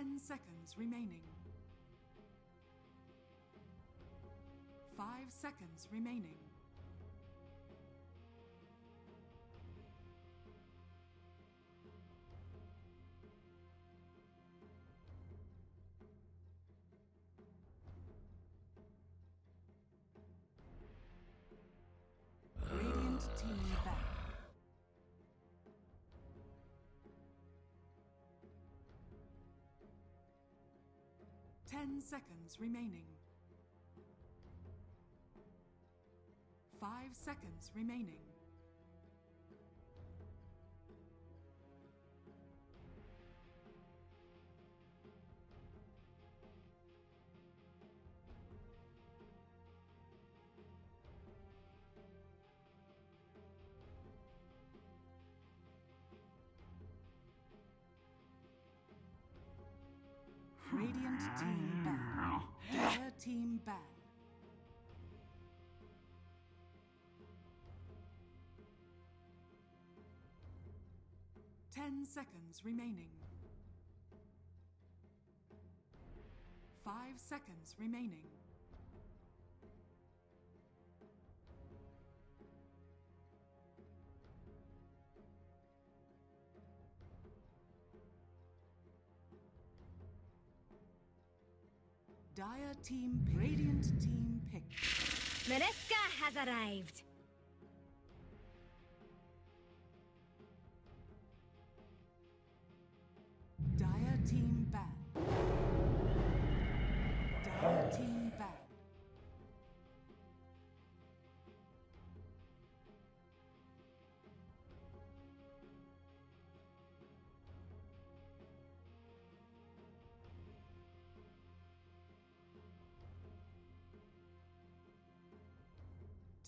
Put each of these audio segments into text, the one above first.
Ten seconds remaining. Five seconds remaining. seconds remaining. 5 seconds remaining. Ban. Ten seconds remaining. Five seconds remaining. Dire team. Radiant team pick. Mereska has arrived.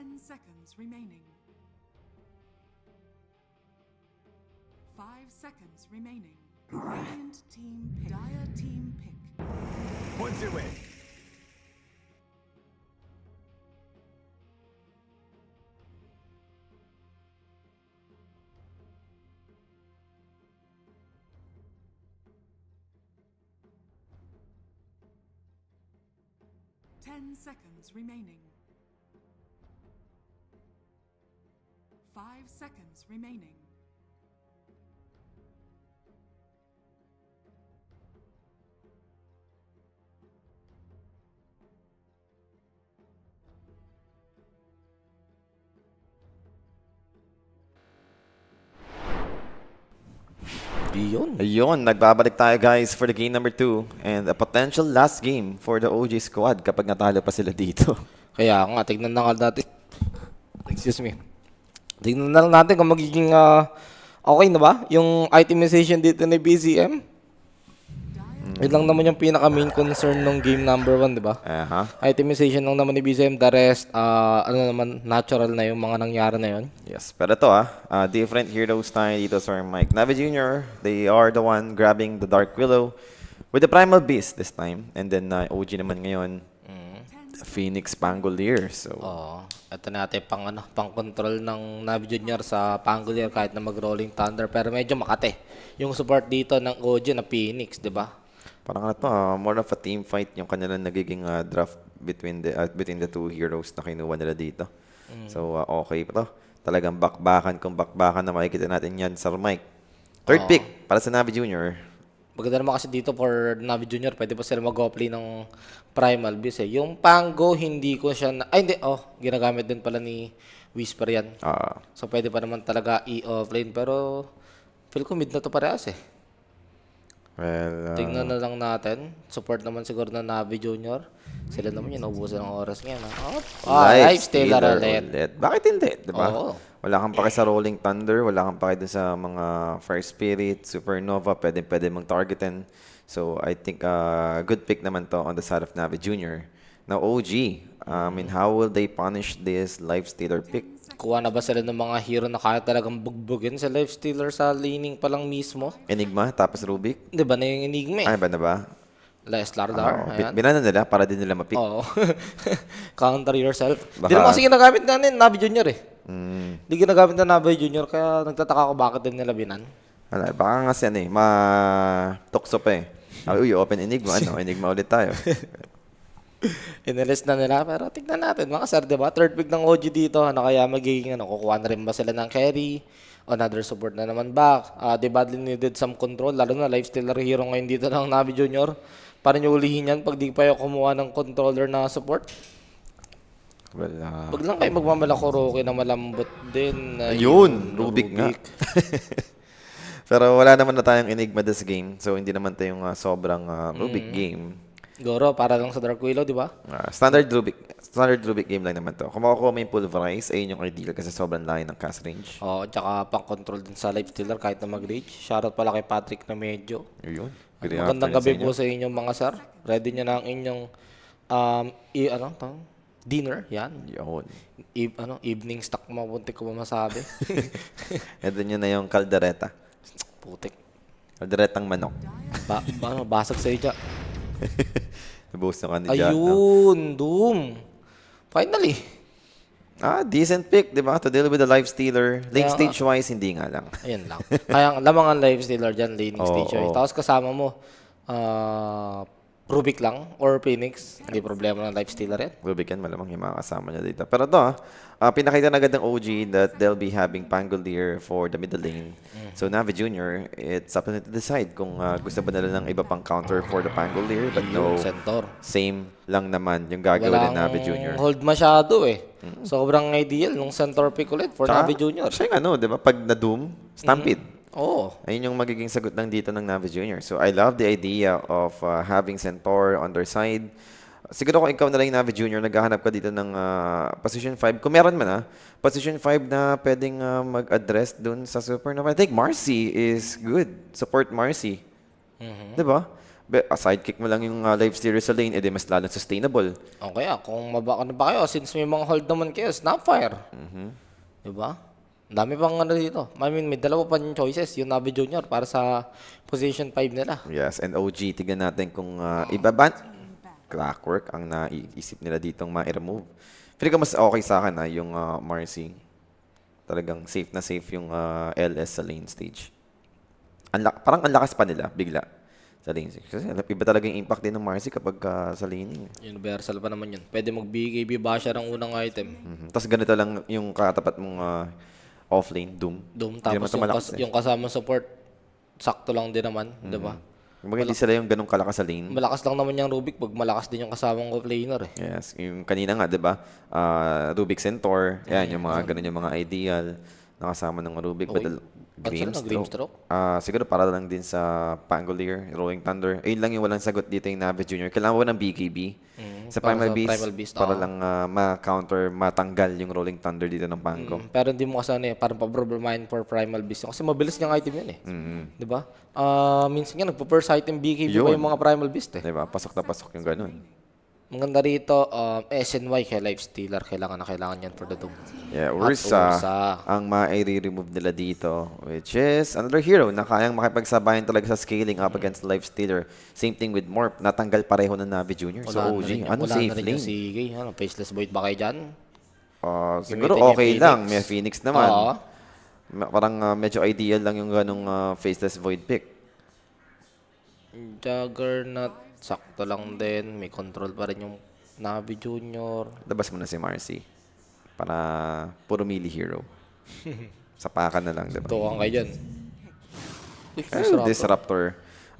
10 seconds remaining. 5 seconds remaining. Brilliant team pick. Dire team pick. One, to win. Ten seconds remaining. Five seconds remaining. Yun. Ayun, nagbabalik tayo guys for the game number 2 and a potential last game for the OG squad kapag natalo pa sila dito. Kaya nga, tignan na nga natin. Excuse me. Tignan na lang natin kung magiging ah, okay na ba yung itemization dito ni BZM. Yun lang naman yung pinaka main concern ng game number 1, di ba? Aha. Itemization lang naman ni BZM. The rest, ah, ano naman, natural na yung mga nangyari na yun. Yes, pero ito ah, uh, different heroes tayo dito Sir Mike. Navi Jr., they are the one grabbing the Dark Willow with the Primal Beast this time. And then uh, OG naman ngayon, the Phoenix Pangolier. So, Oo. Ito natin pang ano, pang control ng Navi Junior sa Pangolier kahit na mag-rolling thunder pero medyo makate. Yung support dito ng OG na Phoenix, 'di ba? parang ano to, ah, more of a team fight yung kanilang nagiging ah, draft between the ah, between the two heroes na kinuha nila dito. So, ah, okay pa to. Talagang bakbakan kung bakbakan na makikita natin yan, Sir Mike. Third pick para sa Navi Jr. Maganda naman kasi dito for Navi Junior, pwede pa sila mag-play ng Primal Beast eh. Yung Pango, hindi ko siya na... Ay, hindi. Oh, ginagamit din pala ni Whisper yan. Ah, So, pwede pa naman talaga i-offlane. Pero, feel ko mid na to parehas eh. well, ah, Tingnan na lang natin. Support naman siguro na Navi Junior. Sila naman yun, naubusan ng oras ngayon. ha? Oh, ah, life stealer ulit. Bakit hindi? Diba? Oo. Wala kang pake sa Rolling Thunder, wala kang pake dun sa mga Fire Spirit, Supernova, pwede pwede mong targetin. So I think uh, good pick naman to on the side of Navi Jr. Now OG, I mean how will they punish this life stealer pick? Kuha na ba sila ng mga hero na kaya talagang bugbugin sa life stealer sa laning pa lang mismo? Enigma, tapos Rubik? Di ba na yung enigma eh? Ay, ba na ba? Oo, Lardar. bin- ayan. binana nila para din nila mapick. Oo. Counter yourself. Baka- Di naman kasi ginagamit na ni Navi Junior eh. Mm, Di ginagamit na Navi Junior kaya nagtataka ko bakit din nila binan. wala, baka nga kasi ano eh, ma-tukso pa eh. Ay, uy, open Enigma, ano, Enigma ulit tayo. Inilis na nila pero tignan natin mga sir, di ba? Third pick ng OG dito, ano kaya magiging ano, kukuha na rin ba sila ng carry? Another support na naman back. Uh, they badly needed some control, lalo na life stealer hero ngayon dito ng Navi Junior. Para nyo ulihin yan pag di pa yung kumuha ng controller na support. Wala. Wag lang kayo magmamalako Rocky na malambot din. na Ayun, yung Rubik nga. Pero wala naman na tayong Enigma this game. So, hindi naman ito yung ah, sobrang ah, Rubik game. Goro, para lang sa Dark Willow, di ba? Ah, standard Rubik standard Rubik game lang naman to. Kung makukuha mo yung Pulverize, ayun yung ideal kasi sobrang layo ng cast range. Oo, tsaka pang-control din sa life stealer kahit na mag-rage. Shoutout pala kay Patrick na medyo. Ayun. Good magandang gabi sa po inyo. sa inyong mga sir. Ready nyo na ang inyong um, i, ano, to? Dinner. Yan. Yun. E- ano, evening stock mo, buntik ko ba masabi? Ito nyo na yung kaldereta. Putik. Kalderetang manok. Ba, ba, ano, basag sa dyan. Nabuhos na kanina dyan. no? Ayun, Doom. Finally. Ah, decent pick, di ba? To deal with the life stealer. Lane Kaya nga. stage wise, hindi nga lang. Ayun lang. Kaya ang lamang ang life stealer dyan, laning Oo, stage. oo. Tapos kasama mo, ah, Rubik lang or Phoenix. Hindi problema ng life stealer yan. Rubik yan, malamang yung mga kasama niya dito. Pero ito, ah, pinakita na agad ng OG that they'll be having Pangolier for the middle lane. Mm. So, Navi Jr., it's up to decide kung ah, gusto ba nila ng iba pang counter for the Pangolier. But no, Centaur. same lang naman yung gagawin ng Navi Jr. hold masyado eh. Sobrang ideal nung Centaur pick ulit for Tsaka, Navi Junior. Siya yung ano, di ba? Pag na-doom, stampede. Oo. Ayun yung magiging sagot lang dito ng Navi Jr. So, I love the idea of uh, having Centaur on their side. Siguro kung ikaw na lang yung Navi Jr., naghahanap ka dito ng uh, position 5. Kung meron man ah, position 5 na pwedeng uh, mag-address dun sa Supernova. I think Marcy is good. Support Marcy. Di ba? Be- ah, sidekick mo lang yung uh, life stealer sa lane, edi mas lalong sustainable. O kaya, kung mabaka na ba kayo, since may mga hold naman kayo, Snapfire. Mm-hmm. Diba? Ang dami pang ano dito. I mean, may dalawa pa yung choices, yung Navi Junior para sa position 5 nila. Yes, and OG, tignan natin kung uh, ibaban. Clockwork ang naiisip nila ditong ma-remove. Feeling ko mas okay sa akin ha, yung uh, Marcy. Talagang safe na safe yung uh, LS sa lane stage. Anla- parang ang lakas pa nila, bigla, sa lane stage. Kasi iba talaga yung impact din ng Marcy kapag uh, sa laning. Universal pa naman yun. Pwede mag-BKB basher ang unang item. Mhm. Tapos ganito lang yung katapat mong uh, off-lane, Doom. Doom, tapos yung, kas- eh. yung kasama support, sakto lang din naman, di ba? Kumbaga hindi sila yung ganong kalakas sa lane. Malakas lang naman yung Rubik pag malakas din yung kasamang offlaner eh. Yes, yung kanina nga, 'di ba? Ah, Rubik Centaur, yan yung mga ganun yung mga ideal nakasama ng Rubik with the nag-Gleam Stroke. Stroke? Ah, siguro para lang din sa Pangolier, Rolling Thunder. Ayun lang yung walang sagot dito yung Navi Junior. Kailangan mo ng BKB. sa para Primal sa Beast, Primal Beast, para lang ah, ma-counter, matanggal yung Rolling Thunder dito ng Pango. Mm, pero hindi mo kasi ano eh, parang paproblemahin for Primal Beast. Kasi mabilis niyang item yun eh. Mm. Di ba? Ah, minsan nga nagpo-first item BKB pa Yun. yung mga Primal Beast eh. 'Di ba? Pasok na pasok yung ganun. Maganda rito, um, SNY kay Life Stealer. Kailangan na kailangan yan for the Doom. Yeah, Ursa, Ursa. ang ma-remove nila dito, which is another hero na kayang makipagsabayan talaga sa scaling up against Life Stealer. Same thing with Morph, natanggal pareho ng Navi. So Wala na OG, ano wala safe na rin lane? Sige, ano, Faceless Void ba kayo dyan? Ah, siguro okay lang, may Phoenix naman. Oo. Parang ah, medyo ideal lang yung ganong ah, Faceless Void pick. Juggernaut, sakto lang din. May control pa rin yung Navi Junior. Labas mo na si Marcy. Para puro melee hero. Sapakan na lang, di ba? Tuwang kayo dyan. Disruptor. Disruptor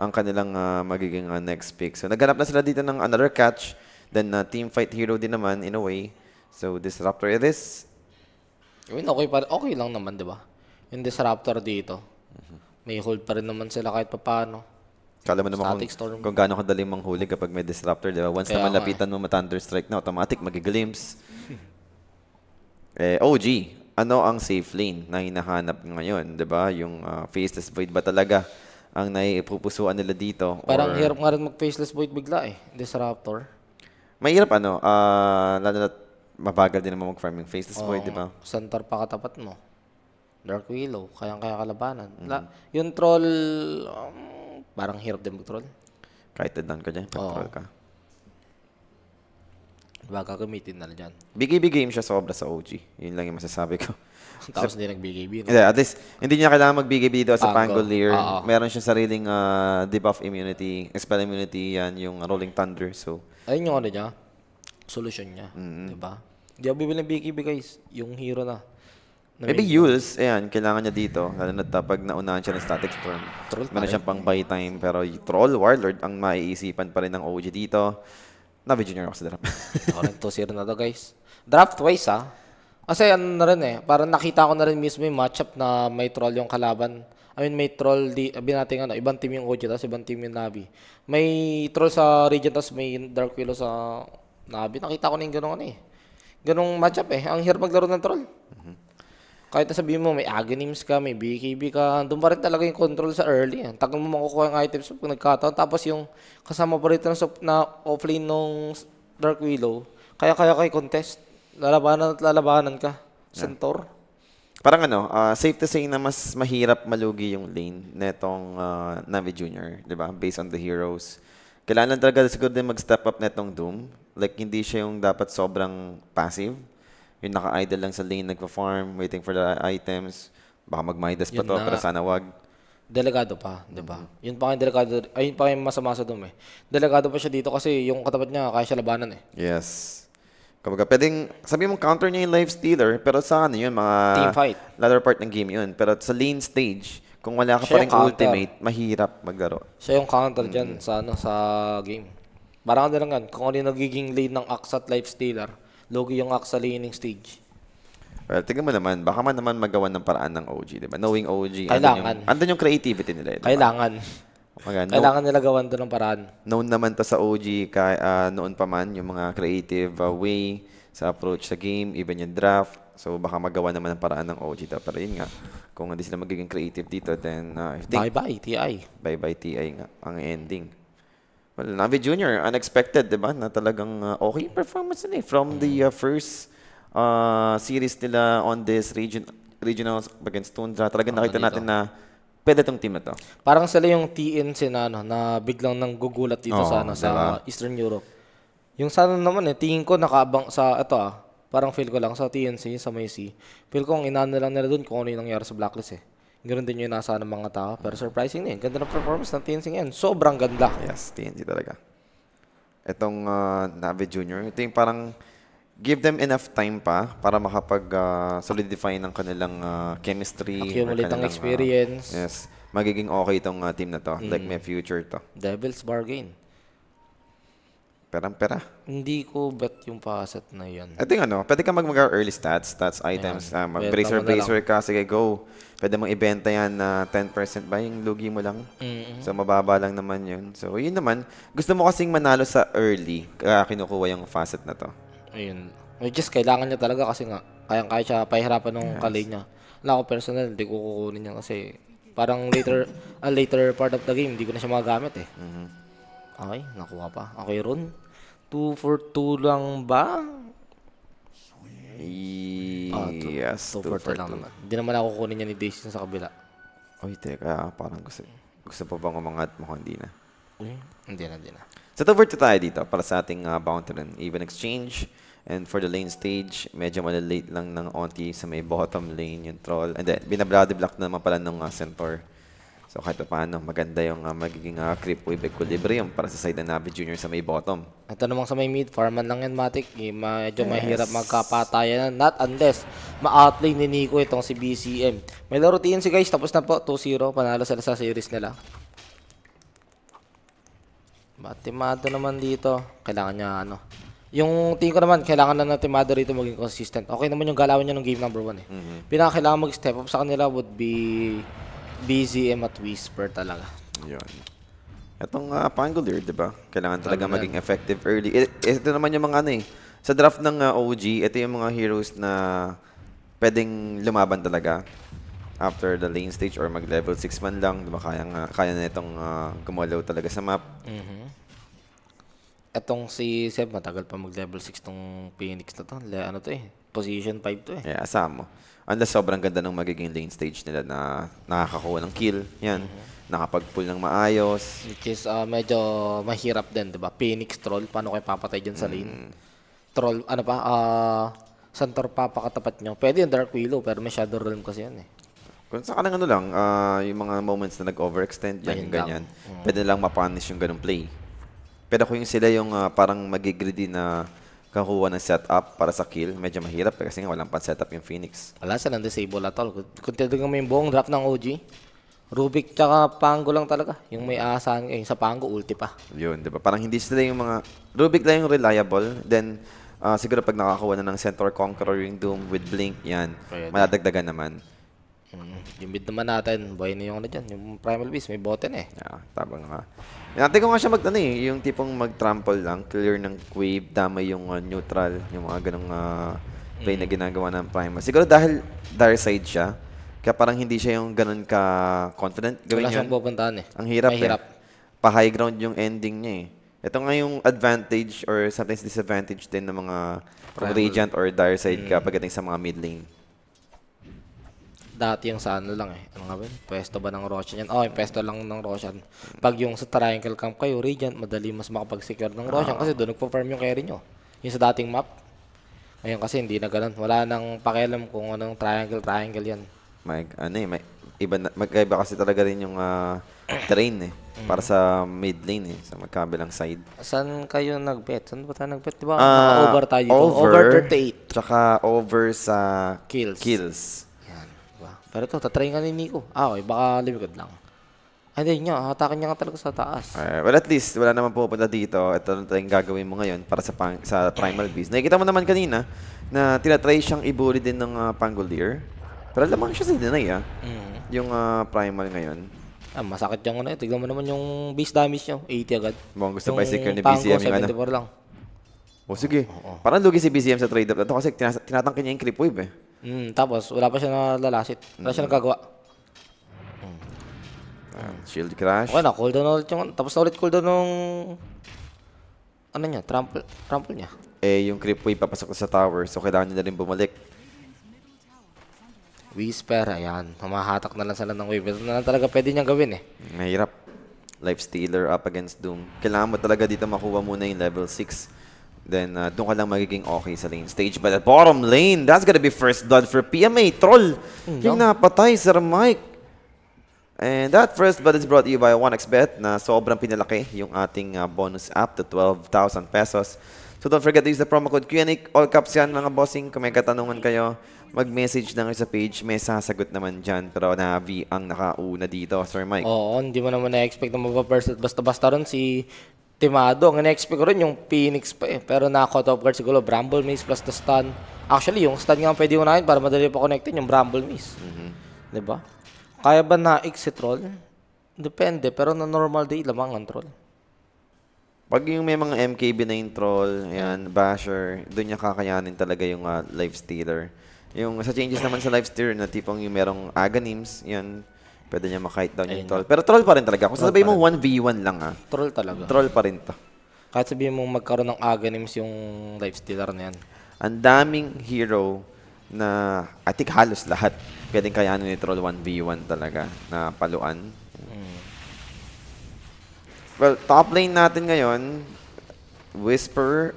ang kanilang ah, magiging ah, next pick. So naghanap na sila dito ng another catch. Then uh, team fight hero din naman in a way. So Disruptor it is. I mean, okay, pa, okay lang naman, di ba? Yung Disruptor dito. May hold pa rin naman sila kahit papano. Kala mo naman Static kung, Storm. kung gaano kadali manghuli kapag may Disruptor, di ba? Once Kaya na malapitan mo ma-Thunder Strike na, automatic magiglimpse. eh, OG, ano ang safe lane na hinahanap ngayon, 'di ba? Yung uh, faceless void ba talaga ang naipupusuan nila dito? Parang Or- hirap nga rin mag-faceless void bigla eh. Disruptor. Mahirap ano, ah lalo na mabagal din naman mag-farming faceless void, 'di ba? Centaur pa katapat mo. Dark Willow, kayang-kaya kalabanan. Mm-hmm. La, yung troll, um, parang hirap din mag-troll. Kahit down ka dyan, control ka. Diba, gagamitin na dyan. BKB game siya sobra sa OG. Yun lang yung masasabi ko. Tapos hindi nag-BKB. No? Hindi, at least, hindi niya kailangan mag-BKB dito sa Pango. Pangolier. Oo. Meron siya sariling ah, debuff immunity, spell immunity, yan, yung Rolling Thunder. So, Ayun yung ano niya, solution niya. Mm-hmm. Diba? Hindi ako bibili ng BKB guys. Yung hero na. Maybe may- Yules, ayan, kailangan niya dito. Lalo na pag naunahan siya ng Static Storm. Troll Meron siyang pang buy time. Pero Troll, Warlord, ang maiisipan pa rin ng OG dito. Navi Junior ako sa draft. Ako rin 2-0 na to guys. Draft twice ah. Kasi ano na rin eh, parang nakita ko na rin mismo yung matchup na may troll yung kalaban. I mean, may troll, di, sabi natin ano, ibang team yung OG, tapos ibang team yung Navi. May troll sa region, tapos may Dark Willow sa Navi. Nakita ko na yung ganun ano eh. Ganong matchup eh. Ang hirap maglaro ng troll. Kahit na sabihin mo, may Aghanims ka, may BKB ka, doon pa rin talaga yung control sa early. Tagal mo makukuha yung items pag nagkataon. Tapos yung kasama pa rito na, offlane nung Dark Willow, kaya-kaya kay contest. Lalabanan at lalabanan ka. Centaur. Parang ano, ah, safe to say na mas mahirap malugi yung lane netong ah, Navi Junior, 'di ba? Based on the heroes. Kailangan lang talaga siguro din mag-step up netong Doom. Like hindi siya yung dapat sobrang passive. Yung naka-idle lang sa lane, nagpa-farm, waiting for the items. Baka mag-Midas pa Yun to, na. pero sana wag. Delegado pa, di ba? Yun pa yung delegado, ayun pa yung masama sa Doom eh. Delegado pa siya dito kasi yung katapat niya, kaya siya labanan eh. Yes. Kumbaga, pwedeng, sabi mo counter niya yung life stealer, pero sa ano yun, mga Team fight. latter part ng game yun. Pero sa lane stage, kung wala ka Siya pa rin yung counter. ultimate, mahirap maglaro. Siya yung counter dyan sa, ano, sa game. Parang ano lang yan, kung ano yung nagiging lane ng Axe at Life Logi yung Axe sa laning stage. Well, tingnan mo naman, baka man naman magawa ng paraan ng OG, di ba? Knowing OG, andun Kailangan. yung, andun yung creativity nila. Di ba? Kailangan. Kumbaga, no- Kailangan nila gawan doon ng paraan. known naman to sa OG kay, ah, noon pa man, yung mga creative ah, way sa approach sa game, even yung draft. So, baka magawa naman ng paraan ng OG to. Pero yun nga, kung hindi sila magiging creative dito, then ah, I think Bye-bye, TI. bye-bye TI nga ang ending. Well, Navi Junior, unexpected, di ba? Na talagang uh, okay performance nila eh. From the uh, first uh, series nila on this region regionals against Tundra, talagang nakita dito. natin na pwede tong team na to. Parang sila yung TNC na, ano, na biglang nang gugulat dito sa, Oo, ano, diba? sa Eastern Europe. Yung sa ano naman eh, tingin ko nakaabang sa, ito ah, parang feel ko lang sa TNC, sa Macy. Feel ko ang inano lang nila doon kung ano yung nangyari sa Blacklist eh. Ganoon din yung nasa ng mga tao. Pero surprising din. Ganda ng performance ng TNC ngayon. Sobrang ganda. Yes, TNT talaga. Itong uh, Navi Junior, ito yung parang give them enough time pa para makapag uh, solidify ng kanilang uh, chemistry. Accumulate ang kanilang, uh, experience. yes. Magiging okay itong uh, team na to. Like may future to. Devil's Bargain. Perang pera. Hindi ko bet yung paset na yan. I think ano, pwede ka mag early stats, stats items, Ayan. uh, mag bracer bracer ka, sige go. Pwede mong ibenta yan na 10% ba yung lugi mo lang? Mm-hmm. So mababa lang naman yun. So yun naman, gusto mo kasing manalo sa early, kaya kinukuha yung facet na to. Ayun. Which is, kailangan niya talaga kasi nga, kayang-kaya siya pahirapan ng kalay niya. Wala ako personal, hindi ko kukunin niya kasi parang later, ah, later part of the game, hindi ko na siya magagamit eh. Mm-hmm. Okay, nakuha pa. Okay, Ron. 2 for 2 lang ba? Ah, two- yes, 2 two for 2 lang naman. Hindi naman ako kukunin niya ni Daisy sa kabila. Uy, teka, parang gusto, gusto pa bang umangat mo hindi na? Uy, hindi na, hindi na. So, 2 for 2 tayo dito para sa ating uh, bounty run. Even exchange. And for the lane stage, medyo malalate lang ng onti sa may bottom lane yung troll. And then, binabrady block na naman pala ng uh, centaur. So, kahit pa paano, maganda yung uh, magiging uh, creep wave equilibrium para sa side ng Navi Junior sa may bottom. Ito namang sa may mid, farman lang yan, Matic. Eh, medyo mahirap magkapatayan. Not unless ma-outlane ni Nico itong si BCM. May laro TNC guys, tapos na po. 2-0, panalo sila sa series nila. Batimado naman dito. Kailangan niya ano. Yung tingin ko naman, kailangan na natin Timado rito maging consistent. Okay naman yung galawan niya ng game number 1 eh. Pinaka kailangan mag-step up sa kanila would be BZM at Whisper talaga. Yun. Itong uh, Pangolier, di ba? Kailangan talaga yan? maging effective early. I- ito naman yung mga ano eh. Sa draft ng uh, OG, ito yung mga heroes na pwedeng lumaban talaga after the lane stage or mag level 6 man lang, diba? Kaya, nga, kaya na itong uh, gumalaw talaga sa map. Etong si Seb, matagal pa mag-level 6 tong Phoenix na to. Le, ano to eh, position 5 to eh. Kaya asama mo. Unless sobrang ganda ng magiging lane stage nila na nakakakuha ng kill. Yan. Nakapag-pull ng maayos. Which is uh, medyo mahirap din, di ba? Phoenix troll, paano kayo papatay dyan sa lane? Troll, ano pa, ah, Santor papakatapat nyo. Pwede yung Dark Willow, pero may Shadow Realm kasi yan eh. Kung sa kanang ano lang, ah, yung mga moments na nag-overextend, yan, yung ganyan. Pwede lang mapunish yung ganung play. Pero kung yung sila yung ah, parang magigreedy na kakuha ng setup para sa kill, medyo mahirap eh, kasi nga walang pan-setup yung Phoenix. Wala silang disable at all. Kung, titignan mo yung buong draft ng OG, Rubik tsaka Pango lang talaga. Yung may aasahan. Yung sa Pango, ulti pa. Yun, di ba? Parang hindi sila yung mga... Rubik lang yung reliable. Then, ah, siguro pag nakakuha na ng Centaur Conqueror yung Doom with Blink, yan, Pwede. madadagdagan naman. Mm. Yung mid naman natin, buhay na yung ano dyan. Yung Primal Beast, may botten eh. Yeah, tabang nga. Natin ko nga siya mag, ano eh, yung tipong mag-trample lang, clear ng wave, damay yung uh, neutral, yung mga ganong uh, play na ginagawa ng Prima. Siguro dahil dark side siya, kaya parang hindi siya yung ganon ka-confident gawin Wala yun. siyang pupuntahan eh. Ang hirap, Mahirap. eh. Pa-high ground yung ending niya eh. Ito nga yung advantage or sometimes disadvantage din ng mga kung Radiant or Dire side ka pagdating sa mga mid lane. Dati yung sa ano lang eh. Ano nga ba yun? Pwesto ba ng Roshan yan? Oh, yung pwesto lang ng Roshan. Pag yung sa Triangle Camp kayo, Radiant, madali mas makapag-secure ng Roshan kasi doon nagpo-farm yung carry nyo. Yung sa dating map. Ngayon kasi hindi na ganun. Wala nang pakialam kung anong triangle, triangle yan. May, ano eh, may, iba na, magkaiba kasi talaga rin yung ah, terrain eh. Para sa mid lane eh, sa magkabilang side. Saan kayo nag-bet? Saan ba tayo nag-bet? Di ba? Ah, over tayo over, Over 38 Tsaka over sa kills. kills. Pero ito, tatry nga ni Nico. Ah, okay. Baka limikod lang. Ay, hindi niya. Hatakan niya nga talaga sa taas. Uh, well, at least, wala naman pupunta dito. Ito na tayong gagawin mo ngayon para sa pang, sa Primal Beast. Nakikita mo naman kanina na tinatry siyang ibuli din ng uh, Pangolier. Pero lamang siya sa Denay, ah. Mm. Yung ah, Primal ngayon. Ah, masakit yung ano. eh. Tignan mo naman yung base damage niyo. 80 agad. Mukhang gusto pa Yung i-secure ni BCM yung ano. 74 lang. O sige. Parang lugi si BCM sa trade-up na to kasi tinatangkin niya yung creep wave eh. Mm, tapos, wala pa siya nalalasit. Wala siya nagagawa. Ah, shield crash. Okay na, cooldown ulit yung... Tapos na ulit cooldown nung... Ano niya? Trample, trample niya. Eh, yung creep wave papasok na sa tower so kailangan niya na rin bumalik. Whisper, ayan. Humahatak na lang sila ng wave. Ito na lang talaga pwede niyang gawin eh. Mahirap. Life Stealer up against Doom. Kailangan mo talaga dito makuha muna yung level 6. Then, uh, doon ka lang magiging okay sa lane stage. But at bottom lane, that's gonna be first blood for PMA. Troll! Yung napatay, Sir Mike. And that first blood is brought to you by 1xbet na sobrang pinalaki yung ating uh, bonus app to 12,000 pesos. So don't forget to use the promo code QNIC. All caps yan mga bossing. Kung may katanungan kayo, mag-message lang kayo sa page. May sasagot naman dyan. Pero Navi ang nakauna dito, Sir Mike. Oo, hindi mo naman na-expect na mapapers at basta-basta ron si Timado. Ang na-expect ko rin yung Phoenix pa eh. Pero naka-cut off guard siguro. Bramble Maze plus the stun. Actually, yung stun nga pwede unahin para madali pa connectin yung Bramble Maze. Di ba? Kaya ba na-X si Troll? Depende. Pero na normal day, lamang ang Troll. Pag yung may mga MKB na yung troll, ayan, basher, doon niya kakayanin talaga yung uh, life stealer. Yung sa changes naman sa life stealer na tipong yung merong agonims, yan, pwede niya makite down yung Ayun troll. Pero troll pa rin talaga. Kung sasabihin mo 1v1 lang ah, Troll talaga. troll pa rin to. Kahit sabihin mo magkaroon ng Aghanims yung life stealer na yan. Ang daming hero na, I think halos lahat, pwedeng kayanin ni troll 1v1 talaga na paluan. Well, top lane natin ngayon, Whisper,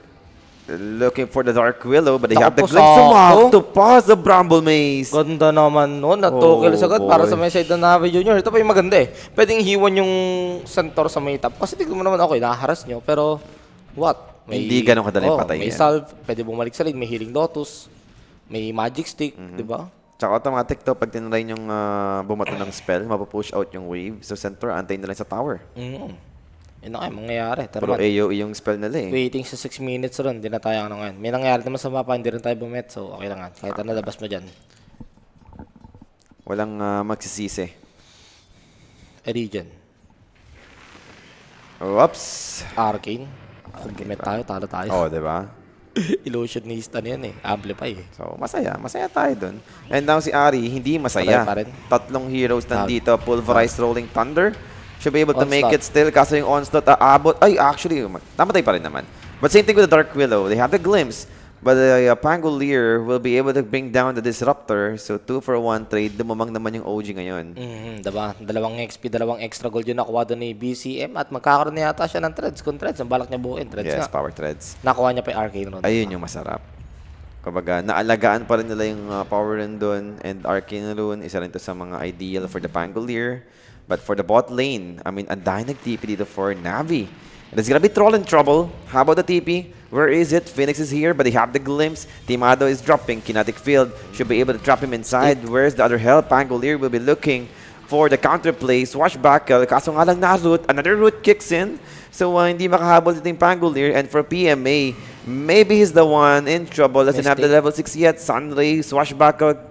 looking for the Dark Willow, but they have the Naku, glimpse of pass the Bramble Maze. Ganda naman noon. Na Oh, kills agad para sa may side ng Nave Junior. Ito pa yung maganda eh. Pwedeng hiwan yung Centaur sa may top. Kasi tignan mo naman, okay, nakaharas nyo. Pero, what? Hindi ganun kadaling oh, patayin. May salve, pwede bumalik sa lead. May healing lotus. May magic stick, Mhm. di ba? Tsaka automatic to, pag tinry yung uh, bumato ng spell, mapupush out yung wave. So center, antayin na lang sa tower. Mm. Yun na kayo, mangyayari. Tara Puro man. AoE yung spell nila eh. Waiting sa 6 minutes ron, di na tayo ano ngayon. May nangyari naman sa mapa, hindi rin tayo bumet. So, okay lang nga. Kahit ano labas mo dyan. Walang uh, magsisisi. Eridian. Oops. Arcane. Kung bumet tayo, talo tayo. Oh, di ba? Illusionista na yan eh. Amplify eh. So, masaya. Masaya tayo dun. And now si Ari, hindi masaya. Tatlong heroes nandito. Pulverized Rolling Thunder. Should be able to make it still. Kaso yung Onslaught, aabot. Ay, actually, namatay pa rin naman. But same thing with the Dark Willow. They have the glimpse. But the uh, Pangolier will be able to bring down the Disruptor. So, 2 for 1 trade. Dumamang naman yung OG ngayon. Mhm, diba? Dalawang XP, dalawang extra gold yung nakuha doon ni BCM at magkakaroon na yata siya ng threads. Kung threads, ang balak niya buuin. Threads Yes, nga. power threads. Nakuha niya pa yung arcane rune. Ayun yung masarap. Kumbaga, naalagaan pa rin nila yung uh, power rune doon and Arcane Rune, isa rin to sa mga ideal for the Pangolier. But for the bot lane, I mean, ang dahil nag-TP dito for Navi. And it's gonna be Troll in trouble. How about the TP? Where is it? Phoenix is here, but they have the glimpse. Timado is dropping. Kinetic Field should be able to trap him inside. Where's the other help? Pangolier will be looking for the counterplay. Swashbuckle. Kaso nga lang na root. Another root kicks in. So uh, hindi makahabol dito yung Pangolier. And for PMA, maybe he's the one in trouble. Doesn't have the level 6 yet. Sunray, Swashbuckle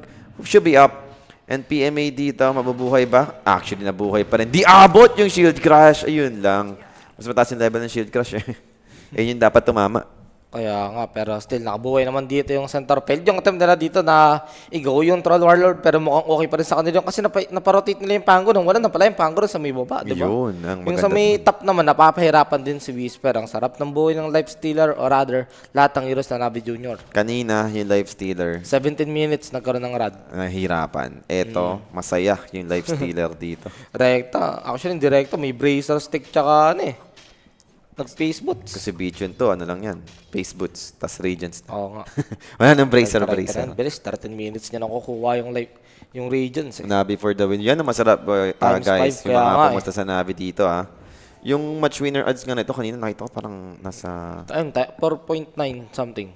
should be up. And PMA dito, mabubuhay ba? Actually, nabuhay pa rin. Di abot yung shield crush. Ayun lang. Mas mataas yung level ng shield crush eh. Ayun yung dapat tumama. Kaya nga, pero still, nakabuhay naman dito yung center field. Yung attempt nila dito na i-go yung Troll Warlord, pero mukhang okay pa rin sa kanila. yun. Kasi napa, naparotate nila yung Pango nung wala na pala yung Pango sa may baba, di ba? Yun, ang Yung sa may top naman, napapahirapan din si Whisper. Ang sarap ng buhay ng Life Stealer, or rather, lahat ng heroes na Navi Junior. Kanina, yung life stealer, 17 minutes, nagkaroon ng rad. nahihirapan. Eto, masaya yung life stealer dito. Rekta. Actually, yung direkta, may bracer stick tsaka ano eh. Nag-face boots. Kasi Bichon to, ano lang yan, face boots, tas Radiance. Oo nga. Wala nang bracer, rekta bracer. rin. Bilis, 13 minutes niya nakukuha yung life, yung Radiance eh. Navi for the win. Yan ang masarap, uh, ah, Times guys. five, Yung mga nga pumusta sa Navi dito, ah. Yung match winner odds nga nito, kanina nakita ko parang nasa Ayun, ta- 4.9 something.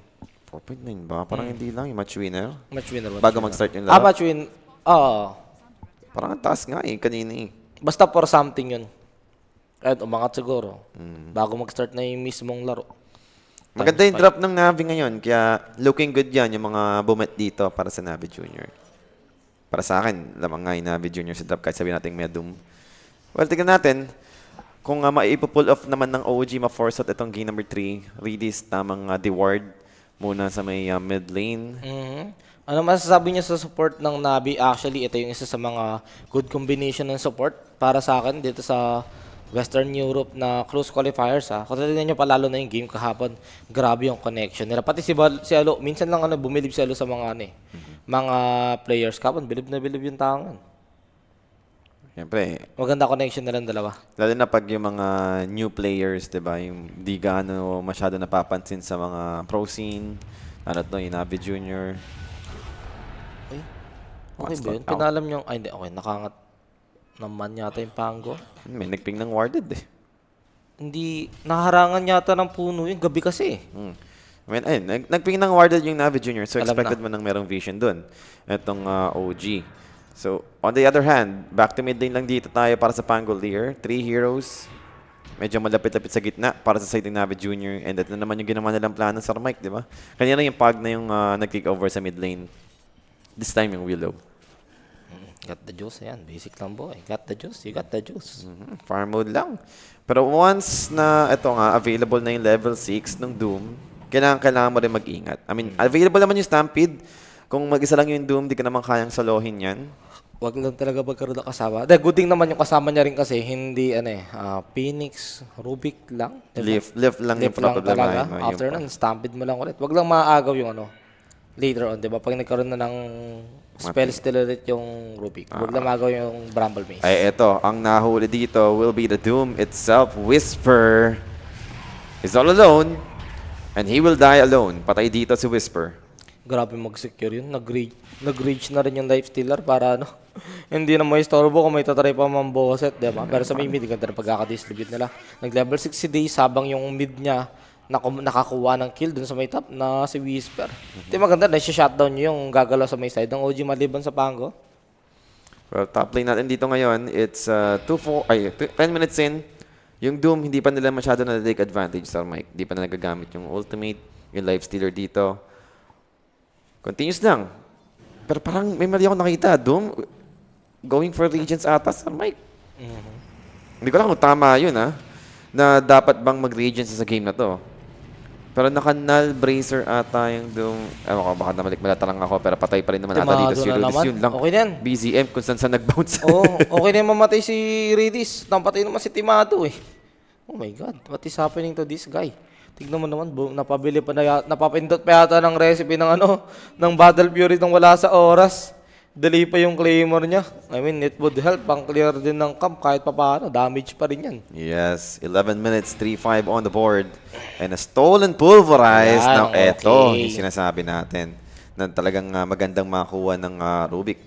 4.9 ba? Parang hindi lang yung match winner. Match winner. Match Bago mag-start yung Ah, laro. match win. Oo. Parang ang taas nga eh, kanina eh. Basta for something yun. At umangat siguro. Hmm. Bago mag-start na yung mismong laro. Maganda yung drop ng Navi ngayon, kaya looking good yan yung mga bumet dito para sa Navi Junior. Para sa akin, lamang nga yung Navi Junior sa drop kahit sabihin natin may doom. Well, tignan natin kung uh, maipo-pull off naman ng OG ma-force out itong game number 3. Redis, tamang uh, reward muna sa may uh, mid lane. Mhm. Ano masasabi niya sa support ng Navi? Actually, ito yung isa sa mga good combination ng support para sa akin dito sa Western Europe na close qualifiers ha. Kung tignan niyo pa lalo na yung game kahapon, grabe yung connection nila. Pati si, Bal- si Alo, minsan lang ano, bumilib si Alo sa mga ano eh, mga players kahapon, bilib na bilib yung tao. nun. Siyempre, Maganda connection nila dalawa. lalo na pag yung mga new players, di ba, yung di gaano masyado napapansin sa mga pro scene, ano to, Navi Junior. Okay Once ba yun? Pinalam yung, ay hindi, okay, nakangat naman yata yung Pango. May nagping ng warded eh. Hindi, naharangan yata ng puno yung gabi kasi. Hmm. I mean, ayun, nag nagping ng warded yung Navi Junior, so Alam expected mo nang merong vision dun. Itong uh, OG. So, on the other hand, back to mid lane lang dito tayo para sa Pangolier. Three heroes. Medyo malapit-lapit sa gitna para sa side ng Navi Junior. And ito na naman yung ginawa nilang plano sa Mike, di ba? Kanina yung Pug na yung uh, nag-take over sa mid lane. This time yung Willow. Got the juice, ayan. Basic lang boy. Got the juice, you got the juice. Mhm, Farm mode lang. Pero once na ito nga, available na yung level 6 ng Doom, kailangan, kailangan mo rin mag-ingat. I mean, available naman yung Stampede. Kung mag-isa lang yung Doom, di ka naman kayang salohin yan. Wag lang talaga magkaroon ng kasama. Dahil good thing naman yung kasama niya rin kasi hindi ano eh, ah, Phoenix, Rubik lang. Lift, lift lang yung Lift lang talaga. mo. Yung After nun, stampede mo lang ulit. Wag lang maagaw yung ano, later on, di ba? Pag nagkaroon na ng spell still ulit yung Rubik. Wag lang maagaw yung Bramble Maze. Ay, eto, ang nahuli dito will be the Doom itself. Whisper is all alone, and he will die alone. Patay dito si Whisper. Grabe mag-secure yun. Nag-reach, nag-reach na rin yung life stealer para ano. hindi na may istorbo kung may tatry pa mamboset, di ba? Pero sa may mid, ganda na pagkakadistribute nila. Nag-level 6 si Days habang yung mid niya naku- nakakuha ng kill dun sa may top na si Whisper. Di maganda, na-shutdown niyo yung gagalaw sa may side ng OG maliban sa Pango. Well, top lane natin dito ngayon, it's uh, 2, 4, ay, 10 minutes in. Yung Doom, hindi pa nila masyado na-take advantage sa Mike. Hindi pa na nagagamit yung ultimate, yung life stealer dito. Continuous lang. Pero parang may mali ako nakita. Doom, going for Regents ata sa Mike. Hindi ko alam kung tama yun, ha? Na dapat bang mag-Regents sa game na to. Pero naka-null bracer ata yung Doom. Ewan ko, baka namalik malata lang ako. Pero patay pa rin naman ata dito si Rudis. Yun lang. Okay na yan. BZM kung saan saan nag-bounce. Oo, oh, okay na mamatay si Redis. Nampatay naman si Timado eh. Oh my God, what is happening to this guy? Tignan mo naman, boom, napabili pa na yata, napapindot pa yata ng recipe ng ano, ng Battle Fury nang wala sa oras. Dali pa yung claymore niya. I mean, it would help pang clear din ng camp kahit pa paano. Damage pa rin yan. Yes, 11 minutes, 3-5 on the board. And a stolen pulverize. Yan, Now, eto okay. yung sinasabi natin na talagang ah, magandang makuha ng ah, Rubik.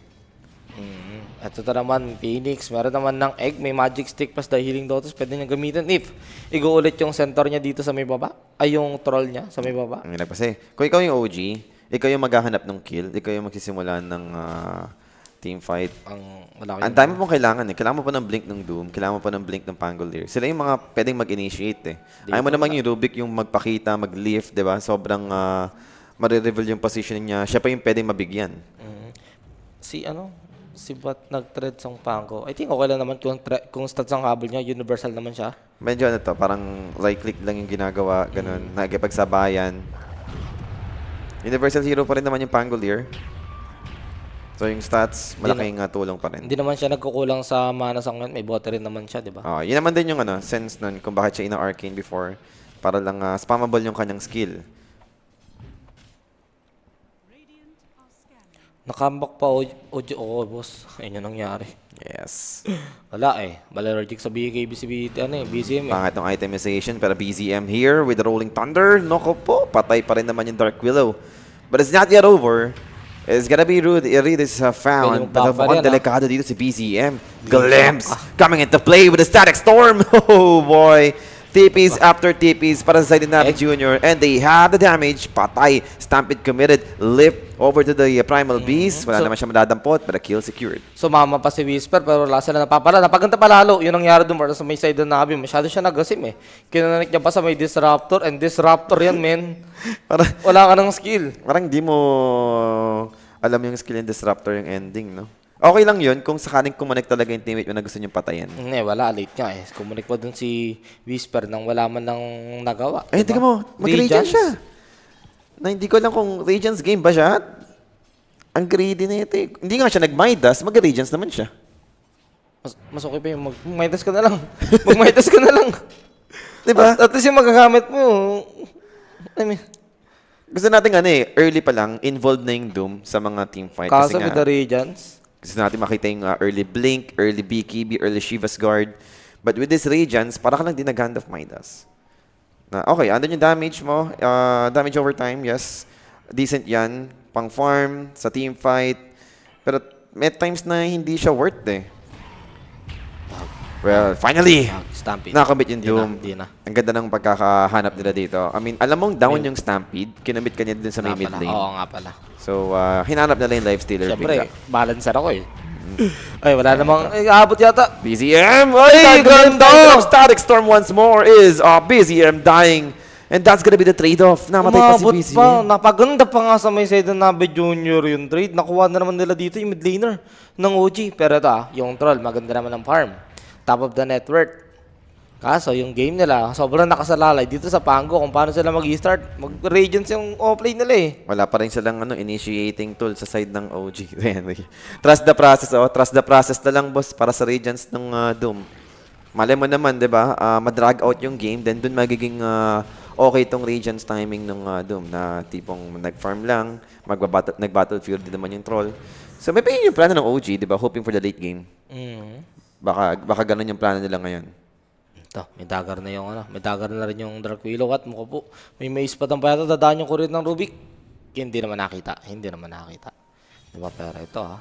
Mm. At ito naman, Phoenix, meron naman ng egg, may magic stick plus the healing dotus, pwede niya gamitin if igo ulit yung center niya dito sa may baba, ay yung troll niya sa may baba. Ang kasi, kung ikaw yung OG, ikaw yung maghahanap ng kill, ikaw yung magsisimula ng ah, team fight. Ang malaki. Ang dami mong kailangan eh. Kailangan mo pa ng blink ng Doom, kailangan mo pa ng blink ng Pangolier. Sila yung mga pwedeng mag-initiate eh. Ayaw mo naman yung Rubik yung magpakita, mag-lift, di ba? Sobrang uh, marireveal yung positioning niya. Siya pa yung pwedeng mabigyan. Mhm. Si ano, si Bat nag-thread sa Pango. I think okay lang naman kung, kung stats ang habol niya, universal naman siya. Medyo ano to, parang right-click lang yung ginagawa, ganun. Nagkipagsabayan. Universal Hero pa rin naman yung Pangolier. So yung stats, malaking uh, tulong pa rin. Hindi naman siya nagkukulang sa mana sa ngayon, may bote rin naman siya, di ba? Ah, yun naman din yung ano, sense nun kung bakit siya ina-arcane before. Para lang ah, spammable yung kanyang skill. Nakambak pa o Ojo, oh, boss. Ayun yung nangyari. Yes. Wala eh. Balergic sa BKB si ano eh, BCM eh. Pangit ng itemization, pero BZM here with the Rolling Thunder. Noko po, patay pa rin naman yung Dark Willow. But it's not yet over. It's gonna be rude. Reed is uh, found. buffer mukhang ah. delikado dito si BZM. Glimpse coming into play with a Static Storm. Oh boy. TPs after TPs para sa side ni Navi. Jr. And they have the damage. Patay. Stampede committed. Lift over to the uh, Primal Beast. Wala Mm-hmm. So- naman siya madadampot, but a kill secured. Sumama pa si Whisper pero wala sila napapala. Napaganda pa lalo. Yun ang nangyari doon para sa may side ng Nabi. Masyado siya nagasim eh. Kinanak niya pa sa may Disruptor and Disruptor yan, men. Wala ka ng skill. Parang di mo alam yung skill and disruptor yung ending, no? Okay lang yun kung sakaling kumonek talaga yung teammate mo na gusto niyong patayin. Hindi, wala. Late nga eh. Kumunik pa dun si Whisper nang wala man nang nagawa. Ay, diba? mo, mag-radiant siya. Na hindi ko alam kung Radiance game ba siya. Ang greedy na ito eh. Hindi nga siya nag-Midas, mag-Radiance naman siya. Mas, mas okay pa yung mag Midas ka na lang. Mag-Midas ka na lang. Di ba? At, at least yung magagamit mo. I mean, Gusto natin ano eh, early pa lang, involved na yung Doom sa mga team fight. kaso Kasi with the Radiance, gusto natin makita yung uh, early Blink, early BKB, early Shiva's Guard. But with this Radiance, para ka lang din nag-hand of Midas. Na, okay, andun yung damage mo. Uh, damage over time, yes. Decent yan. Pang farm, sa team fight. Pero may times na hindi siya worth eh. Well, finally! ah, Stampede. Nakakamit yung Di Doom. na, di na. Ang ganda ng pagkakahanap nila dito. I mean, alam mong down yung Stampede. Kinamit ka niya din sa may mid lane. Oo nga pala. So, uh, hinanap nila yung life stealer. Siyempre, balancer ako eh. Ay, wala namang, ay, abot yata. BZM! Ay, ganda! Static Storm once more is uh, BZM dying. And that's gonna be the trade-off. Namatay pa si BZM. pa. Napaganda pa nga sa may side ng Nabe Junior yung trade. Nakuha na naman nila dito yung mid laner ng OG. Pero ito ah, yung troll, maganda naman ang farm. Top of the net worth. Kaso yung game nila, sobrang nakasalalay dito sa Pango kung paano sila mag-start. Mag-radiance yung offlane nila eh. Wala pa rin silang ano, initiating tool sa side ng OG. Trust the process, oh. Trust the process na lang, boss, para sa Radiance ng uh, Doom. Malay mo naman, di ba? Uh, madrag out yung game, then dun magiging uh, okay tong Radiance timing ng uh, Doom na tipong nag-farm lang, magbabattle, nag-battlefield din naman yung troll. So may yung plano ng OG, di ba? Hoping for the late game. Mm. Baka, baka ganun yung plano nila ngayon. Ito, may dagger na yung ano, may dagger na rin yung Dark Willow at mukha po. May maze pa ng payata, dadaan yung kurit ng Rubik. Hindi naman nakita, hindi naman nakita. Diba, pero ito ha.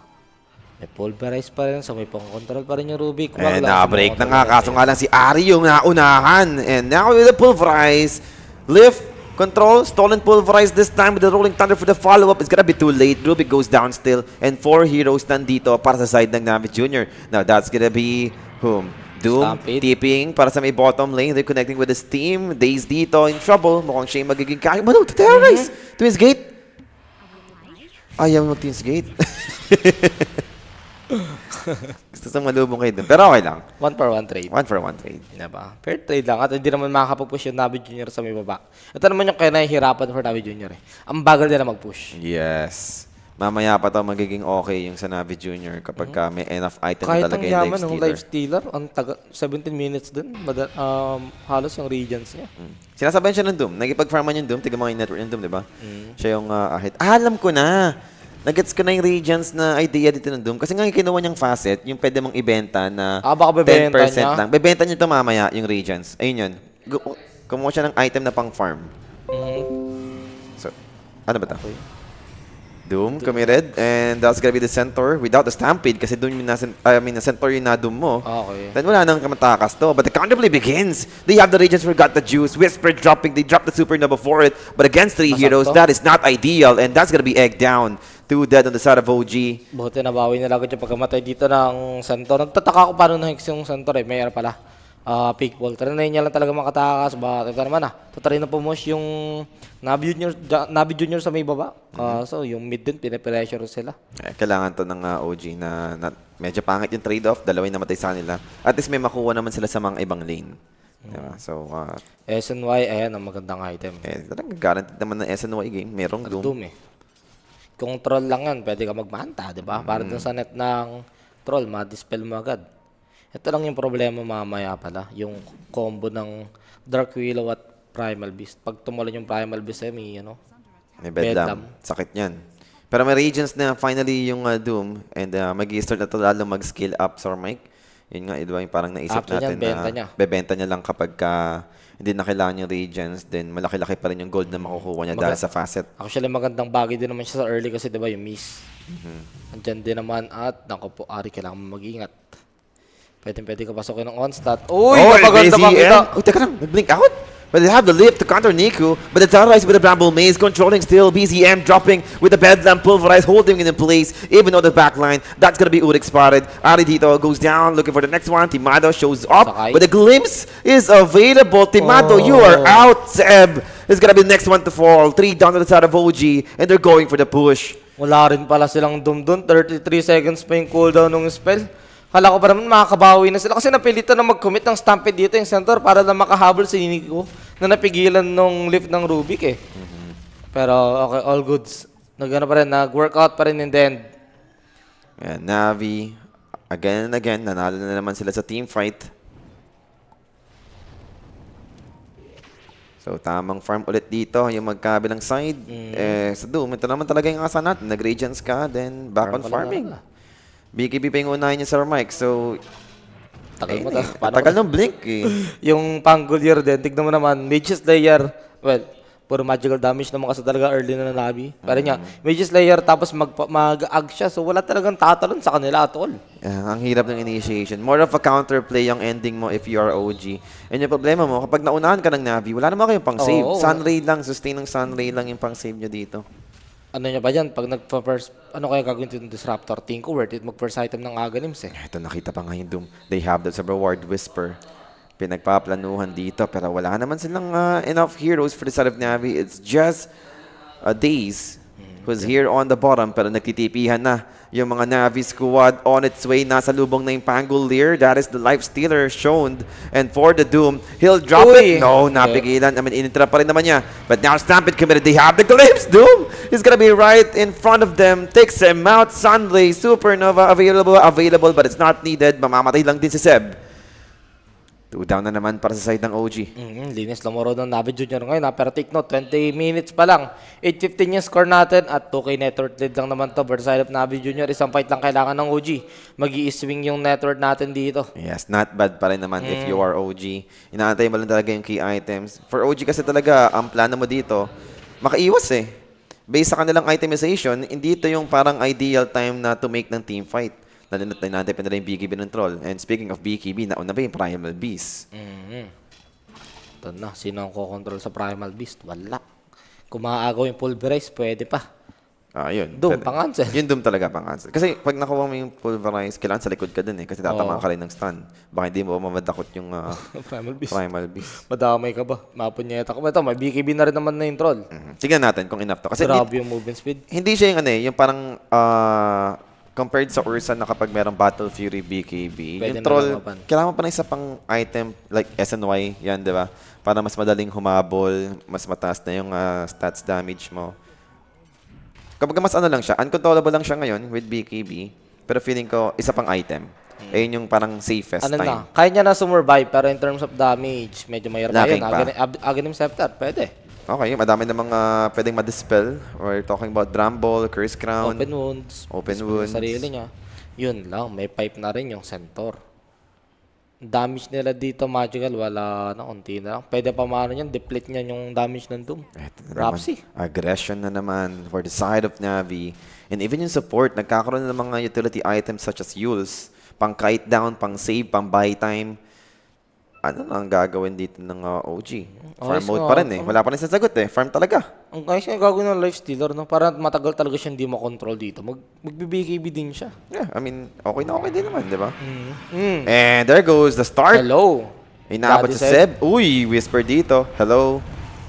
May pulverize pa rin, so may pang-control pa rin yung Rubik. And Kumbaga, na-break na nga, kaso nga lang si Ari yung naunahan. And now with the pulverize, lift, control, stolen pulverize this time with the rolling thunder for the follow-up. It's gonna be too late. Ruby goes down still. And four heroes nandito para sa side ng Navi Jr. Now that's gonna be whom? Doom, tipping para sa may bottom lane. They're connecting with his team. Daze dito in trouble. Mukhang siya yung magiging kaya. Mano, terrorize! Twins Gate! Ayaw mo Twins Gate. Gusto sa malubong kay Doom. Pero okay lang. One for one trade. One for one trade. Diba? Fair trade lang. At hindi naman makakapag-push yung Navi Junior sa may baba. Ito naman yung kaya nahihirapan for Navi Junior eh. Ang bagal nila mag-push. Yes. Mamaya pa to magiging okay yung sa Navi Junior kapag ka may enough item Kahit ang talaga yung yaman life ng stealer. life stealer, ang taga 17 minutes din. Mada- um, halos yung regions niya. Mm. Sinasabayan siya ng Doom. Nagipag-farman yung Doom. Tiga mga yung network ng Doom, di ba? Mm. Siya yung uh, ahit. Ah, alam ko na! Nagets ko na yung regions na idea dito ng Doom. Kasi nga yung kinuha niyang facet, yung pwede mong ibenta na Ah, baka bebenta 10% niya? lang. Bebenta niya ito mamaya, yung regions. Ayun yun. Kumuha siya ng item na pang farm. Mhm. So, ano ba ito? Doom committed. And that's gonna be the centaur without the stampede kasi doon yung nasa, I mean, the centaur yung na-doom mo. Okay. Then wala nang kamatakas to. But the counterplay begins. They have the Regents forgot the juice. Whisper dropping. They drop the supernova for it. But against three Masakto. heroes, that is not ideal. And that's gonna be egged down. Two dead on the side of OG. Buti nabawi nila agad yung pagkamatay dito ng Centaur. Nagtataka ako paano na yung Centaur eh. Mayor pala. Ah, pick ball. Trinay niya lang talaga makatakas. Bakit ito naman ah. Tutry na pumush yung Navi Junior, Navi Junior sa may baba. Ah, so yung mid din, pinapressure sila. Eh, kailangan to ng uh, OG na, na medyo pangit yung trade-off. Dalawa yung namatay sa nila. At least may makuha naman sila sa mga ibang lane. Diba? So, uh, SNY, ayan ang magandang item. eh, talagang guaranteed naman ng SNY game. Merong Doom. Doom eh. Kung troll lang yan, pwede ka magmanta, di ba? Para dun sa net ng troll, ma-dispel mo agad. Ito lang yung problema mamaya pala, yung combo ng Dark Willow at Primal Beast. Pag tumulan yung Primal Beast, eh, may, ano, May bedlam. Bedlam. Sakit yan. Pero may regions na finally yung uh, Doom and uh, mag-start na to lalo mag-skill up, Sir Mike. Yun nga, diba, yung parang naisip After natin yan, benta na niya. bebenta niya lang kapag ka hindi na kailangan yung regions, then malaki-laki pa rin yung gold na makukuha niya dahil Maga- sa facet. Actually, magandang bagay din naman siya sa early kasi, di ba, yung miss. Andyan din naman at, naku po, Ari, kailangan mag-ingat. Pwede, pwede ka pasukin ng on-stat. Uy, napaganda pa kita. Uy, teka lang, nag-blink out. But they have the lift to counter Niku, but it's Alright with the Bramble Maze, controlling still, BZM dropping with the Bedlam Pulverize, holding it in place, even though the backline, that's gonna be Urik spotted. Ari dito goes down, looking for the next one, Timado shows up, Sakay. but a glimpse is available. Timado, you are Oh. out, Seb. Is gonna be the next one to fall, three down to the side of OG, and they're going for the push. Wala rin pala silang dum dun. 33 seconds pa yung cooldown ng spell. Kala ko pa naman makakabawi na sila kasi napilitan na mag-commit ng stampede dito yung center para na makahabol si Nico na napigilan nung lift ng Rubik eh. Pero okay, all goods. Nagano pa rin, nag-workout pa rin in the end. Ayan, Navi, again and again, nanalo na naman sila sa team fight. So, tamang farm ulit dito, yung magkabilang side. Mm. Eh, sa Doom, ito naman talaga yung asa natin. Nag-regions ka, then back on Farm pala farming. na. BKB pa yung unahin niya, Sir Mike. So, Tagal mo ayun ta. eh, Paano tagal ng blink eh. yung Pangolier din, tignan mo naman, Mage's Layer, well, puro magical damage naman kasi talaga early na na Navi. Pero nga, Mage's Layer tapos mag, mag-ag siya, so wala talagang tatalon sa kanila at all. Ah, ang hirap ng initiation. More of a counterplay yung ending mo if you are OG. And yung problema mo, kapag naunahan ka ng Navi, wala naman kayong pang save. Oo. Sunray lang, sustain ng Sunray lang yung pang save nyo dito. Ano niya ba yan? Pag nagpa-first, ano kaya gagawin dito ng Disruptor? Tingin ko worth it mag-first item ng Agalims eh. Ito, nakita pa nga yung Doom. They have the sa reward whisper. Pinagpaplanuhan dito, pero wala naman silang ah, enough heroes for the side of Navi. It's just a Days who's here on the bottom, pero nagtitipihan na yung mga Navi squad on its way. Nasa lubong na yung Pangolier. That is the life stealer shown. And for the Doom, he'll drop it. Uy! No, napigilan. I mean, inintra pa rin naman niya. But now Stampede committed. They have the glimpse. Doom is gonna be right in front of them. Takes him out. Sunday, Supernova available, available, but it's not needed. Mamamatay lang din si Seb. Two down na naman para sa side ng OG. Mm, linis lamoro ng Navi Junior ngayon ha. Pero take note, 20 minutes pa lang. 8.15 yung score natin at 2K network lead lang naman to. Versus side of Navi Junior, isang fight lang kailangan ng OG. mag swing yung network natin dito. Yes, not bad pa rin naman if you are OG. Inaantay mo lang talaga yung key items. For OG kasi talaga, ang plano mo dito, makaiwas eh. Based sa kanilang itemization, hindi ito yung parang ideal time na to make ng team fight. Pa nila yung BKB ng troll. And speaking of BKB, nauna ba yung Primal Beast? Mm. Ito na, sino ang kukontrol sa Primal Beast? Wala. Kung maaagaw yung Pulverize, pwede pa. Ah, yun. Doom, pang-answer. Yun Doom talaga pang-answer. Kasi pag nakuha mo yung pulverize, kailangan sa likod ka dun eh. Kasi tatamaan Oo. ka rin ng stun. Baka hindi mo mamadakot yung ah, Primal Beast. Primal Beast. Madamay ka ba? Mapunyeta ka ba? Ito, may BKB na rin naman na yung troll. Mhm. Tignan natin kung enough to. Kasi Grabe yung movement speed. hindi siya yung ano eh, yung parang ah, compared sa Ursa na kapag merong Battle Fury BKB, Pwede yung na troll, lumaban. kailangan mo pa ng isa pang item like SNY, yan, di ba? Para mas madaling humabol, mas mataas na yung ah, stats damage mo. Kapag mas ano lang siya, uncontrollable lang siya ngayon with BKB, pero feeling ko, isa pang item. Ayun yung parang safest Hmm. Ano time. na, kaya niya na sumurvive, pero in terms of damage, medyo mahirap na yun. pa. Ab- Aghanim Scepter, pwede. Okay, madami na mga pwedeng ma-dispel. We're talking about Bramble, Curse Crown. Open wounds. Open wounds. Sarili niya. Yun lang, may pipe na rin yung Centaur. Damage nila dito, magical, wala na, unti na lang. Pwede pa maano yan, deplete niya yung damage ng Doom. Eto na naman. Rapsi. Aggression na naman for the side of Navi. And even yung support, nagkakaroon na ng mga utility items such as Yules, pang kite down, pang save, pang buy time. Ano na ang gagawin dito ng uh, OG? Farm Ayos mode pa rin eh. Wala pa rin sasagot eh. Farm talaga. Ang guys nga gagawin ng life stealer, no? para matagal talaga siya hindi makontrol dito. Mag Mag-BKB din siya. Yeah, I mean, okay na okay din naman, di ba? Mm. And there goes the start. Hello. Inaabot sa Seb. Uy, whisper dito. Hello.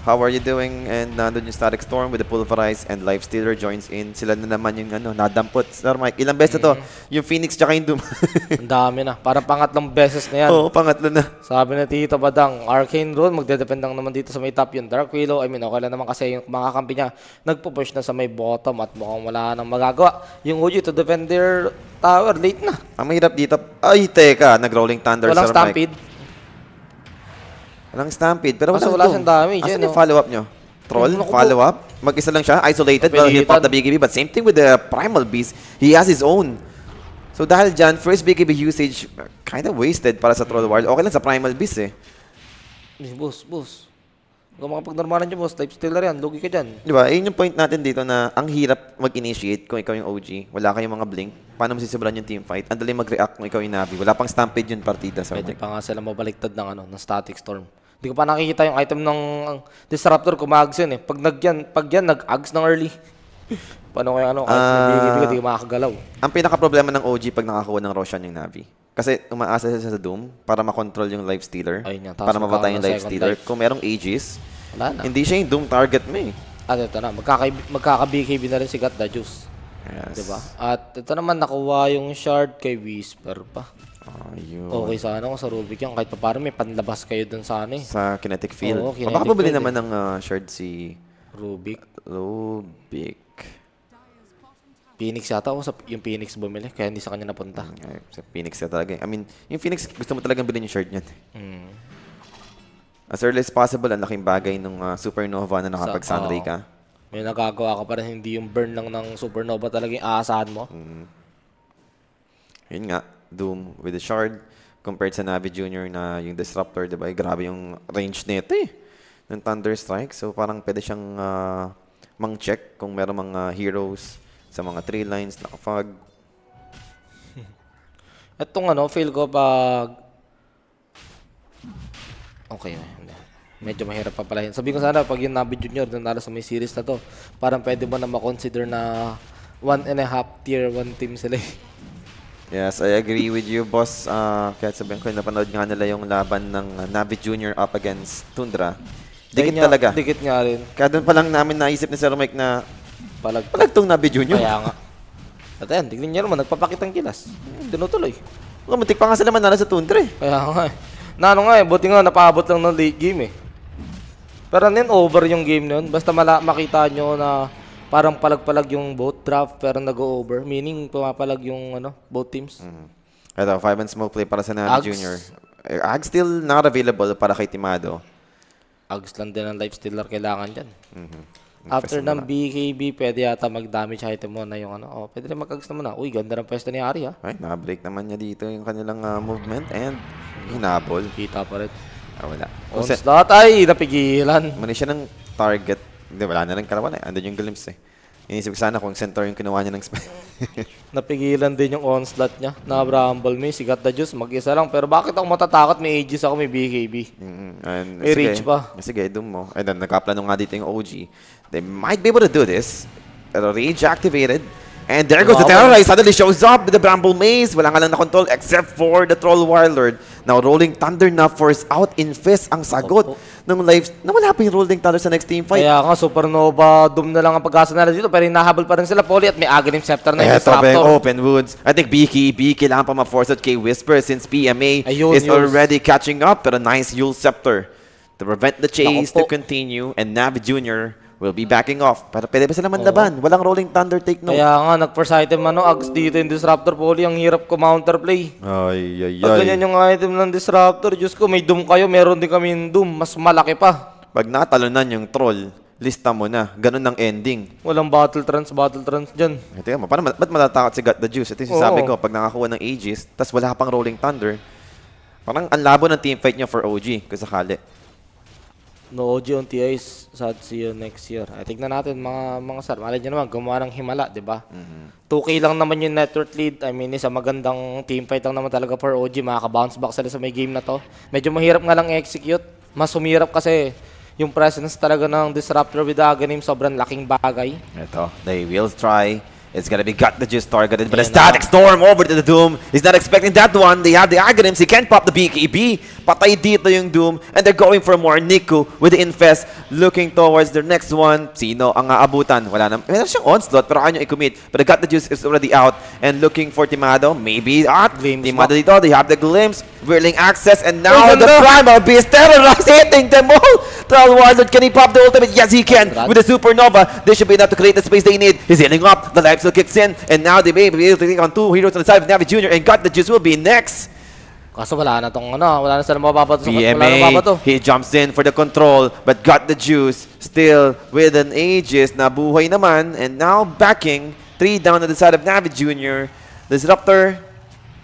How are you doing? And nandun yung Static Storm with the Pulverize and Life Stealer joins in. Sila na naman yung ano, nadampot. Sir Mike, ilang beses na to? Yung Phoenix tsaka yung Doom. Ang dami na. Parang pangatlong beses na yan. Oo, pangatlo na. Sabi na Tito Badang, Arcane Rune, magdedepend lang naman dito sa may top yung Dark Willow. I mean, okay lang naman kasi yung mga kampi niya nagpo-push na sa may bottom at mukhang wala nang magagawa. Yung Uji to defend their tower, late na. Ang mahirap dito. Ay, teka. Nag-Rolling Thunder, Walang Sir Mike. stampede. Walang Stampede. Pero wala Doom. siyang damage, Asan yung follow-up nyo? Troll? Follow-up? Mag-isa lang siya? Isolated? Well, he'll pop the BKB. But same thing with the Primal Beast. He has his own. So dahil dyan, first BKB usage, kind of wasted para sa Troll Wild. Okay lang sa Primal Beast eh. Boss, boss. Kung makapag-normalan niyo, boss, life stealer yan. Lugi ka dyan. Di ba? Yun yung point natin dito na ang hirap mag-initiate kung ikaw yung OG. Wala kayong mga blink. Paano mo sisibran yung team fight? Ang dali mag-react kung ikaw yung Navi. Wala pang stampede yun partida sa Pwede pa nga sila mabaliktad ng, ano, ng static storm. Hindi ko pa nakikita yung item ng disruptor kumags yun eh. Pag nag yan, pag yan nag-ags ng early. Paano kaya ano, kahit Ah. may BKB ka, di ka makakagalaw. Ang pinaka-problema ng OG pag nakakuha ng Roshan yung Navi. Kasi umaasa siya sa Doom para makontrol yung Life Stealer. Ayun tapos para mapatay yung ng Life. Kung merong Aegis, Wala na. hindi siya yung Doom target mo eh. At ito na, magkaka- magkaka-BKB na rin si Gat the Juice. Yes. Diba? At ito naman, nakuha yung shard kay Whisper pa. Ayun. Okay sana kung sa Rubik yan. Kahit pa parang may panlabas kayo dun sa ano eh. Sa kinetic field. Oo, O, kinetic baka pabili field naman ng uh, shard si Rubik. Lobik. Phoenix yata o sa yung Phoenix bumili. Kaya hindi sa kanya napunta. Ay, sa Phoenix na talaga. eh. I mean, yung Phoenix, gusto mo talagang bilhin yung shard niyan. Mm. As early as possible, ang laking bagay nung uh, Supernova na nakapag-sunray ka. May nagagawa ka pa rin. Hindi yung burn lang ng supernova talaga yung aasahan mo. Yun nga, Doom with the shard compared sa Navi Junior na yung Disruptor, di ba? Eh, grabe yung range nito eh. Ng Thunder Strike. So parang pwede siyang uh, mang-check kung meron mga heroes sa mga tree lines, nakafog. Itong ano, feel ko pag... Okay. Medyo mahirap pa pala yun. Sabi ko sana, pag yung Nabi Junior, doon nalo sa may series na to, parang pwede mo na makonsider na one and a half tier, one team sila eh. Yes, I agree with you, boss. Uh, kaya sabihin ko, napanood nga nila yung laban ng Navi Junior up against Tundra. Dikit nga- talaga. Dikit nga rin. Kaya doon pa lang namin naisip ni Sir Mike na Palag. palagtong Navi Junior. Kaya nga. At ayan, tignan nyo naman, nagpapakitang kilas. Dinutuloy. Muntik pa nga sila manalo sa Tundra eh. Kaya nga eh. Na ano nga eh, buti nga napaabot lang ng late game eh. Pero ano over yung game na yun. Basta mala makita nyo na parang palag-palag yung both draft pero nag-over. Meaning, pumapalag yung ano, both teams. Ito, 5 and smoke play para sa Navi Ags. Junior. Eh, Ag still not available para kay Timado. Ags lang din ang life stealer kailangan dyan. Mhm. After ng BKB, pwede yata mag-damage item mo na yung ano. Oh, pwede rin mag-ags naman na. Uy, ganda ng pwesto ni Ari ha. Ay, na-break naman niya dito yung kanilang ah, movement and hinabol. Kita pa rin. Ah, wala. Onslaught, ay, napigilan. mali siya ng target. Hindi, wala na rin kalaban eh. Andun yung glimpse eh. Inisip ko sana kung center yung kinuha niya ng spell. Napigilan din yung onslaught niya. Na-bramble me, si Gat the Juice, mag-isa lang. Pero bakit ako matatakot? May Aegis ako, may BKB. Mm, and, May reach pa. Sige, doon mo. And then, nagkaplano nga dito yung OG. They might be able to do this. Pero rage activated. And there goes the. Terrorize. Suddenly shows up with the Bramble Maze. Wala nga lang na-control except for the Troll Warlord. Now, Rolling Thunder na force out in Fist ang sagot Opo. ng live. Nawala pa yung Rolling Thunder sa next team fight. Kaya nga, Supernova, Doom na lang ang pag-asa nila dito. Pero hinahabol pa rin sila, Poly, at may Aghanim Scepter na Eto Disruptor. open wounds? I think BKB kailangan pa ma-force out kay Whisper since PMA Ayun, is Yules. already catching up. Pero nice Yule Scepter to prevent the chase to po. continue. And Navi Jr. will be backing off. Pero pwede ba sila manlaban? Walang Rolling Thunder take no. Kaya nga, nag-first item ano, Ags dito yung Disruptor, Poly. Ang hirap ko counterplay. Ay, ay, Pag ay. ganyan yung item ng Disruptor, Diyos ko, may Doom kayo, meron din kami yung Doom. Mas malaki pa. Pag natalunan yung troll, lista mo na. Ganun ang ending. Walang battle trans, battle trans dyan. Eh, Teka mo, paano, ba't matatakot si Got the Juice? Ito yung sinasabi Oo. ko, pag nakakuha ng Aegis, tas wala pang Rolling Thunder, parang ang labo ng teamfight niya for OG, kung sakali. No OG on TIs, sad see you next year. Ay, tignan natin mga mga sir. Malay nyo naman, gumawa ng himala, di ba? 2K lang naman yung network lead. I mean, isa magandang team fight lang naman talaga for OG. Makaka-bounce back sila sa may game na to. Medyo mahirap nga lang execute. Mas humirap kasi yung presence talaga ng Disruptor with Aghanim, sobrang laking bagay. Ito, they will try. It's gonna be gut the Juice targeted, but a Ayan na. static storm over to the Doom. He's not expecting that one. They have the Aghanims. He can't pop the BKB. Patay dito yung Doom. And they're going for more Niku with the Infest. Looking towards their next one. Sino ang aabutan? Wala na. Meron siyang onslaught, pero ayaw niya i-commit. But the Got the Juice is already out. And looking for Timado. Maybe not. Glimpse Timado dito. They have the glimpse. Whirling access. And now the ganda! Primal Beast terrorized hitting them all. Trial Warlord, can he pop the ultimate? Yes, he can. With the Supernova, they should be enough to create the space they need. He's healing up. The life still kicks in. And now they may be able to take on two heroes on the side of Navi Jr. And Got the Juice will be next. Kaso wala na tong ano, wala na sila na PMA, he jumps in for the control, but Got the Juice still with an Aegis na buhay naman. And now backing, three down on the side of Navi Jr. Disruptor,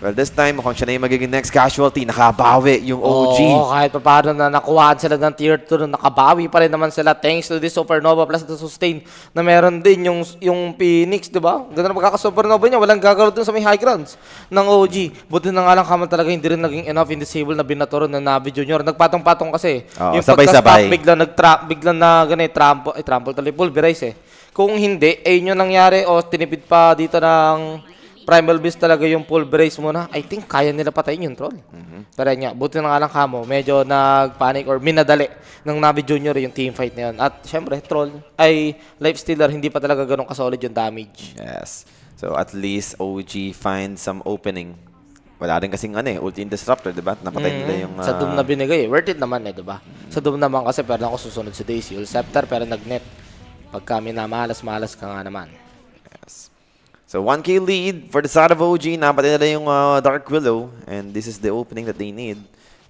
well this time mukhang siya na yung magiging next casualty. Nakabawi yung OG. Oo, kahit pa paano na nakuhaan sila ng tier 2, nakabawi pa rin naman sila thanks to this Supernova plus the sustain na meron din yung yung Phoenix, di ba? Ganda na pagkaka-Supernova niya, walang gagalaw dun sa may high grounds ng OG. Buti na nga lang kaman talaga hindi rin naging enough in disable na binatoro ng Navi Junior. Nagpatong-patong kasi. Oo, yung sabay-sabay. biglang nag-trap, biglang na ganun, trample, ay trample tuloy, pulverize eh. Kung hindi, ayun yung nangyari o tinipid pa dito ng Primal Beast talaga yung pulverize muna. I think kaya nila patayin yung troll. Pero yun nga, buti na nga lang kamo, medyo nag-panic or minadali ng Navi Junior yung team fight na yun. At syempre, troll ay life stealer, hindi pa talaga ganun kasolid yung damage. Yes. So at least OG finds some opening. Wala rin kasing ano eh, ulti yung disruptor, di ba? Napatay nila yung... Mm, sa Doom ah, na binigay, worth it naman eh, di ba? Sa Doom naman kasi, pero ako susunod si Daisy. Ul Scepter, pero nag-net. Pagka minamalas-malas ka nga naman. Yes. So 1k lead for the side of OG. Napatay nila yung ah, Dark Willow. And this is the opening that they need.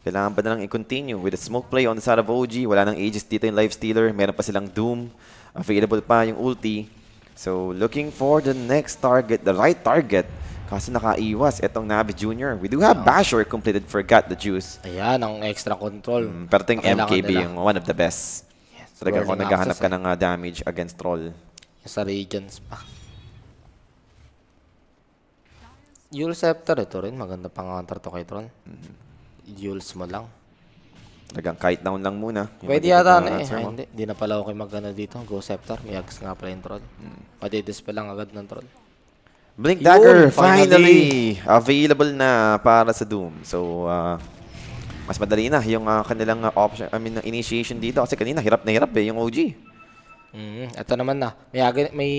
Kailangan pa nilang i-continue with the smoke play on the side of OG. Wala nang Aegis dito yung Life Stealer. Meron pa silang Doom. Available pa yung ulti. So looking for the next target, the right target. Kasi nakaiwas itong Navi Jr. We do have Basher completed for Got the Juice. Ayan, ang extra control. Mm, pero ito yung MKB nila. yung one of the best. Talaga kung naghahanap ka eh. ng ah, damage against troll. Sa regions pa. Yule Scepter, ito rin. Maganda pang counter to kay Tron. Yules mo lang. Talagang kite down lang muna. Yung Pwede yata na eh. Ay, hindi. Di na pala okay magana dito. Go Scepter. May nga pala yung Tron. Madidispel lang agad ng Tron. Blink Yun, Dagger, finally. finally, available na para sa Doom. So, ah, mas madali na yung ah, kanilang ah, option, I mean, initiation dito. Kasi kanina, hirap na hirap eh, yung OG. Mm, ito naman na. May may...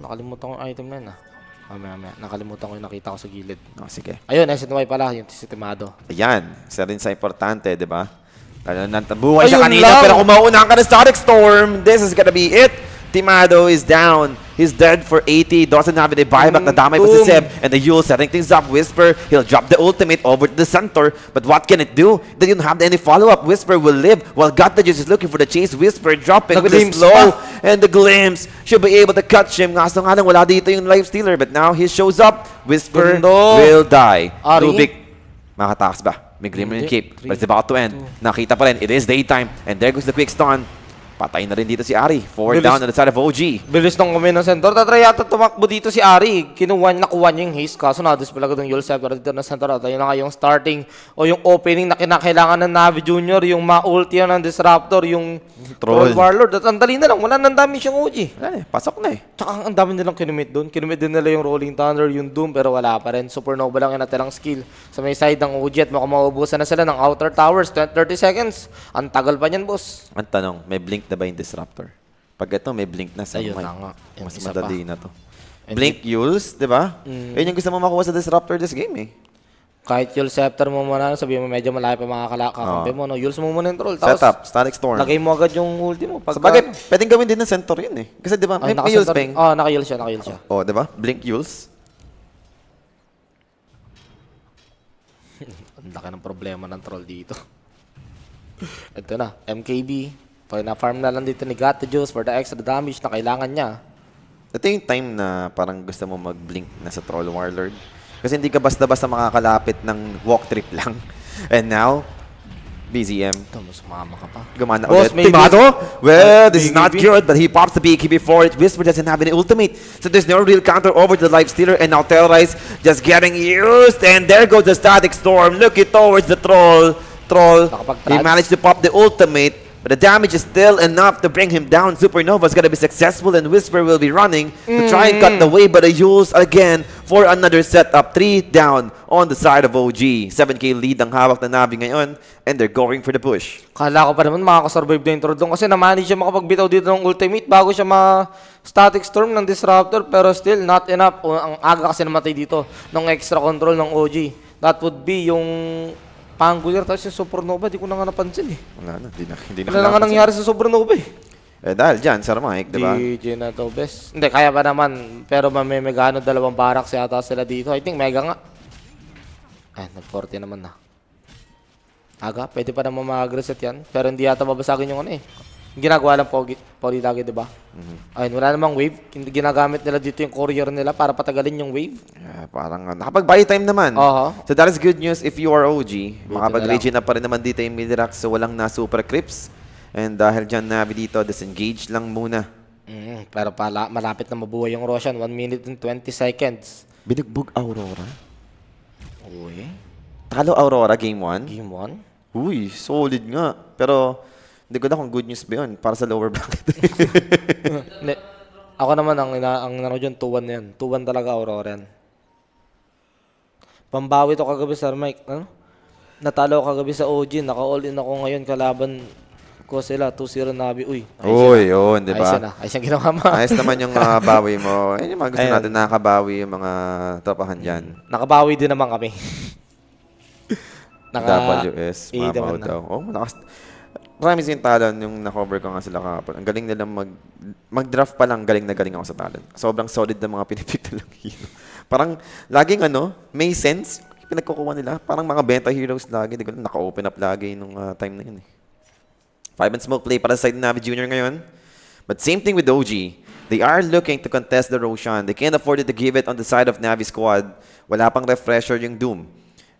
Nakalimutan ko yung item na yun ah. Mamaya, mamaya. Nakalimutan ko yung nakita ko sa gilid. Oh, sige. Ayun, SNY pala. Yung sisimado. Ayan, isa rin sa importante, di ba? Buhay siya kanina, lang. pero kung maunahan ka ng Static Storm, this is gonna be it. Timado is down. He's dead for 80. Doesn't have any buyback. Mm, Nadamay pa si boom. Seb. And the Yule setting things up. Whisper, he'll drop the ultimate over to the center. But what can it do? They don't have any follow-up. Whisper will live while Gottages is looking for the chase. Whisper dropping with the slow. pa. And the glimpse should be able to catch him. Ngaso nga lang, wala dito yung life stealer. But now he shows up. Whisper Gundo. will die. Ari. Rubik, makatakas ba? May glimmer Hindi. cape, but it's about to end. Nakita pa rin, it is daytime, and there goes the quick stun. Patay na rin dito si Ari. Forward Bilis. down on the side of OG. Bilis nung kami ng center. Tatry yata tumakbo dito si Ari. Kinuha nakuha niya yung haste. Kaso na-dispel agad ng Yul Scepter dito na center. At ayun na nga yung starting o yung opening na kinakailangan ng Navi Junior. Yung ma-ulti yan ng Disruptor. Yung Troll. Troll Warlord. At ang dali na lang. Wala nang damage yung OG. Wala eh, pasok na eh. Tsaka ang dami nilang kinumit doon. Kinumit din nila yung Rolling Thunder, yung Doom, pero wala pa rin. Supernova lang yung natilang skill sa may side ng OG at mukhang maubusan na sila ng Outer Towers. 20, 30 seconds. Ang tagal pa niyan, boss. Ang tanong, may blink na ba yung Disruptor? Pag ito, may blink na sa Ayun mic. na nga. Yung Mas isa madali na to. And Blink Yules, di ba? Mm. Yun yung gusto mo makuha sa Disruptor this game eh. Kahit Yul Scepter mo muna, sabi mo medyo malayo pa mga kala- kakampi mo, no? Yules mo muna yung troll. Tapos, Setup, Static Storm. lagay mo agad yung ulti mo. Sa Pagka, bagay, pwedeng gawin din ng center yun eh. Kasi di ba, Ay, may, may Yules Bang. Oh, naka-Yul siya, naka-Yul siya. Oh, di ba? Blink Yules. Ang laki ng problema ng troll dito. Ito na, MKB. Pag na-farm na lang dito ni Gato Juice for the extra damage na kailangan niya. Ito yung time na parang gusto mo mag-blink na sa Troll Warlord. Kasi hindi ka basta-basta makakalapit ng walk trip lang. And now, BZM. Ito, mas sumama ka pa. Gumana Boss, ulit. maybe- Timado? Well, this is not good, but he pops the BKB before it. Whisper doesn't have any ultimate. So there's no real counter over to the Life Stealer. And now Terrorize just getting used. And there goes the Static Storm. Looking towards the Troll. Troll. He managed to pop the ultimate. But the damage is still enough to bring him down. Supernova's gonna be successful and Whisper will be running to try and cut the way. But a use again for another setup. Three down on the side of OG. 7k lead ang hawak na Navi ngayon. And they're going for the push. Kala ko pa naman makakasurvive na yung troll doon kasi na-manage siya makapagbitaw dito ng ultimate bago siya ma-static storm ng Disruptor pero still not enough. O, ang aga kasi namatay dito ng extra control ng OG. That would be yung Pangular tapos yung Supernova, di ko na nga napansin eh. Wala na, hindi na, hindi na Wala na nga nangyari sa Supernova eh. Eh, dahil dyan, Sir Mike, di ba? DJ na to, best. Hindi, kaya pa naman. Pero may megano, dalawang barracks yata sila dito. I think mega nga. Ay, nag-40 naman na. Aga, pwede pa naman mag-reset yan. Pero hindi yata babasagin yung ano eh. Ginagawa lang pogi, pogi lagi, di ba? Ayun, wala namang wave. Ginagamit nila dito yung courier nila para patagalin yung wave. Eh, parang, uh, nakapag-buy time naman. Oo. So that is good news if you are OG. na Makapag-region na pa rin naman dito yung Midirax, so walang na super crips. And dahil dyan Navi dito, disengage lang muna. Mm, pero pala, malapit na mabuhay yung Roshan. 1 minute and 20 seconds. Binugbog Aurora. Uy, Talo Aurora, game 1. game 1. Uy, solid nga. Pero, hindi ko na kung good news ba yun para sa lower bracket. Ne, ako naman ang ina, ang nano dyan, 2-1 na yan. 2-1 talaga Aurora yan. Pambawi to kagabi Sir Mike. Ano? Natalo kagabi sa OG. Naka-all in ako ngayon kalaban ko sila. 2-0 Navi. Uy. Uy, yun, di Ayos ba? yan ah. Ayos yung ginawa mo. Ayos naman yung ah, bawi mo. Ayun yung mga gusto Ayun. natin nakakabawi yung mga tropahan dyan. Nakabawi din naman kami. WS, Eh, mamaw naman na. daw. Oh, malakas. Marami yung talon yung na-cover ko nga sila kahapon. Ang galing nila mag, mag-draft pa lang, galing na galing ako sa talon. Sobrang solid na mga pinipick nilang. Parang laging ano, may sense pinagkukuha nila. Parang mga benta heroes lagi. Di ko alam, naka-open up lagi nung ah, time na yun eh. Five and smoke play para sa side ng Navi Junior ngayon. But same thing with OG. They are looking to contest the Roshan. They can't afford to give it on the side of Navi squad. Wala pang refresher yung Doom.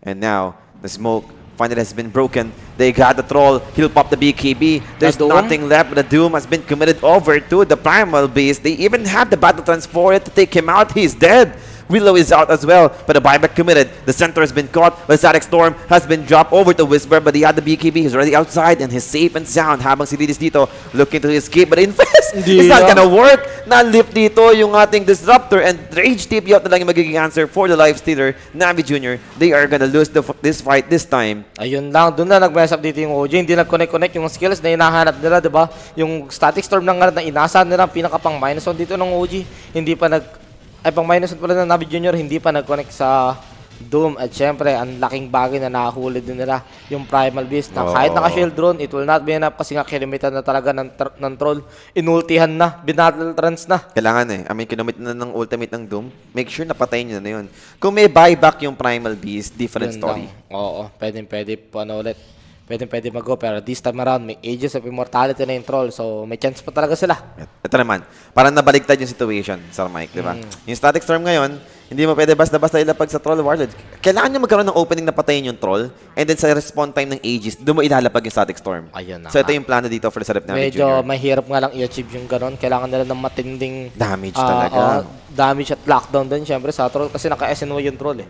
And now, the smoke finally has been broken. They got the troll. He'll pop the BKB. There's Doom? nothing left, but the Doom has been committed over to the Primal Beast. They even had the Battle Trance for it to take him out. He's dead. Willow is out as well, but the buyback committed. The center has been caught. The Static Storm has been dropped over to Whisper, but he had the BKB. He's already outside and he's safe and sound. Habang si Lidis dito looking to escape, but Infest, it's not na. gonna work. Na-lift dito yung ating Disruptor and Rage TP out na lang yung magiging answer for the Life Stealer, Navi Jr. They are gonna lose the, this fight this time. Ayun lang, doon na nag-mess up dito yung OG. Hindi nag-connect-connect yung skills na hinahanap nila, di ba? Yung static storm ng na inasahan nila, pinaka pang minus one dito ng OG. Hindi pa nag... Ay, pang minus pala ng Navi Junior, hindi pa nag-connect sa Doom. At syempre, ang laking bagay na nakahuli din nila yung Primal Beast. Na kahit Oo. naka-shield drone, it will not be enough kasi nga kilimitan na talaga ng, tr- ng troll. Inultihan na, binattle trans na. Kailangan eh. I mean, kinumit na ng ultimate ng Doom. Make sure na patayin nyo na yun. Kung may buyback yung Primal Beast, different Yun story. lang. Oo, pwede pwede ano ulit. Pwede pwede mag-go pero this time around may Ages of Immortality na yung troll so may chance pa talaga sila. Ito naman, parang nabaligtad yung situation, Sir Mike, di ba? Mm. Yung Static Storm ngayon, Hindi mo pwede basta-basta ilapag sa Troll Warlord. Kailangan nyo magkaroon ng opening na patayin yung Troll, and then sa respawn time ng Aegis, doon mo ilalapag yung Static Storm. Ayun na So ito yung plano dito for the setup namin, Medyo Junior. mahirap nga lang i-achieve yung ganon. Kailangan nila ng matinding Damage ah, talaga. ah, damage at lockdown din syempre sa troll kasi naka-SNY yung troll eh.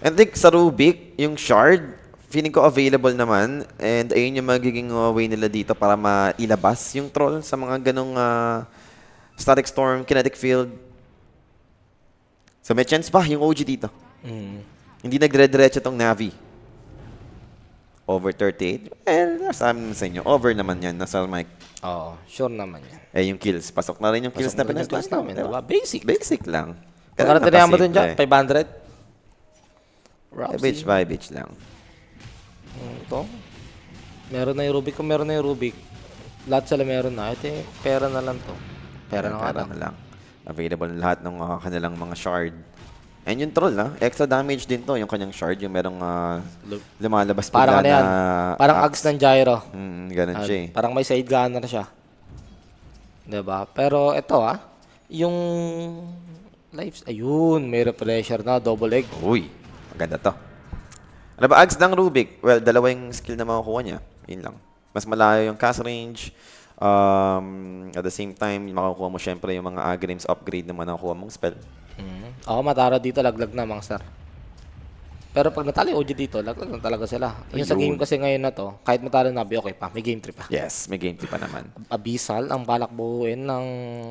And think sa Rubik, yung Shard, feeling ko available naman. And ayun yung magiging uh, way nila dito para mailabas yung Troll sa mga ganong uh, Static Storm, Kinetic Field. So may chance pa yung OG dito. Mm. Hindi nagdire-diretso tong Navi. Over 38. Eh, sabi naman sa inyo, over naman yan, nasa mic. Oo, sure naman yan. Eh, yung kills. Pasok na rin yung kills Pasok na na rin yung pinag kills namin, diba? Basic. Basic lang. Ganun tinayan mo dun dyan? 500? Eh, bitch by bitch lang. Ito. Meron na yung Rubik. Kung meron na yung Rubik, lahat sila meron na. Ito yung pera na lang to. Pera na Pera lang. na lang. Available lahat ng uh, kanilang mga shard. And yung troll, ah, extra damage din to, yung kanyang shard, yung merong uh, lumalabas Parang ano bigla yan? Parang Ags ng Gyro. Mm, ganun Ah, siya eh. Parang may side gunner siya. ba? Pero ito ah, yung lives ayun, may refresher na double egg. Uy, maganda to. Ano ba, Ags ng Rubik? Well, dalawa yung skill na makukuha niya. Yun lang. Mas malayo yung cast range. Um, at the same time, makukuha mo syempre yung mga Agrims upgrade naman ang kuha mong spell. Mm. Ako matara dito laglag na mga sir. Pero pag natalo yung OG dito, laglag na talaga sila. Yung sa Ayun. game kasi ngayon na to, kahit matalo na okay pa, may game 3 pa. Yes, may game pa naman. Abyssal ang balak buuin ng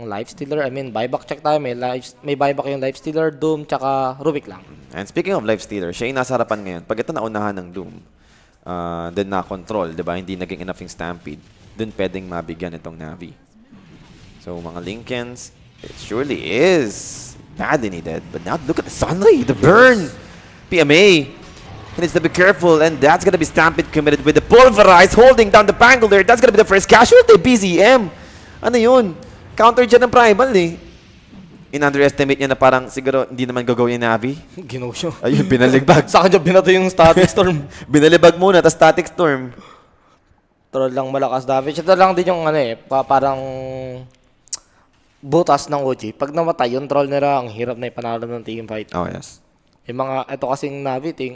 life stealer. I mean, buyback check tayo. May, life, may buyback yung life stealer, Doom, tsaka Rubik lang. And speaking of Life Stealer, siya yung nasa harapan ngayon. Pag ito naunahan ng Doom, uh, then na-control, di ba? Hindi naging enough yung Stampede. Dun pwedeng mabigyan itong Navi. So, mga Lincolns, it surely is badly needed. But now, look at the Sunray, the burn! PMA he needs to be careful, and that's gonna be Stampede committed with the Pulverize holding down the Bangle there. That's gonna be the first casualty, BZM. Ano yun? Counter dyan ng Primal eh. In-underestimate niya na parang siguro hindi naman gagawin yung Navi. Ginosyo. Ayun, binaligbag. Sa kanya binato yung static storm. Binalibag muna, tapos static storm. Troll lang malakas damage. Ito lang din yung ano eh, pa, parang butas ng OG. Pag namatay yung troll nila, ang hirap na ipanalo ng team fight. Oh, yes. Yung mga, ito kasing Navi, ting,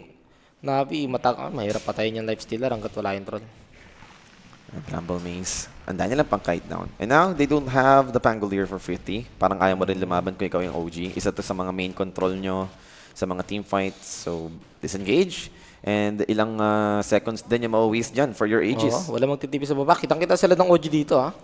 Navi, matag, ah, mahirap patayin yung life stealer hanggat wala yung troll. Rumble Maze. Ang dami nilang pang kite down. And now, they don't have the Pangolier for 50. Parang ayaw mo rin lumaban kung ikaw yung OG. Isa to sa mga main control nyo sa mga team fights. So, disengage. And ilang uh, seconds din yung ma-waste dyan for your ages. Oo, wala magtitipi sa baba. Kitang-kita sila ng OG dito, ha?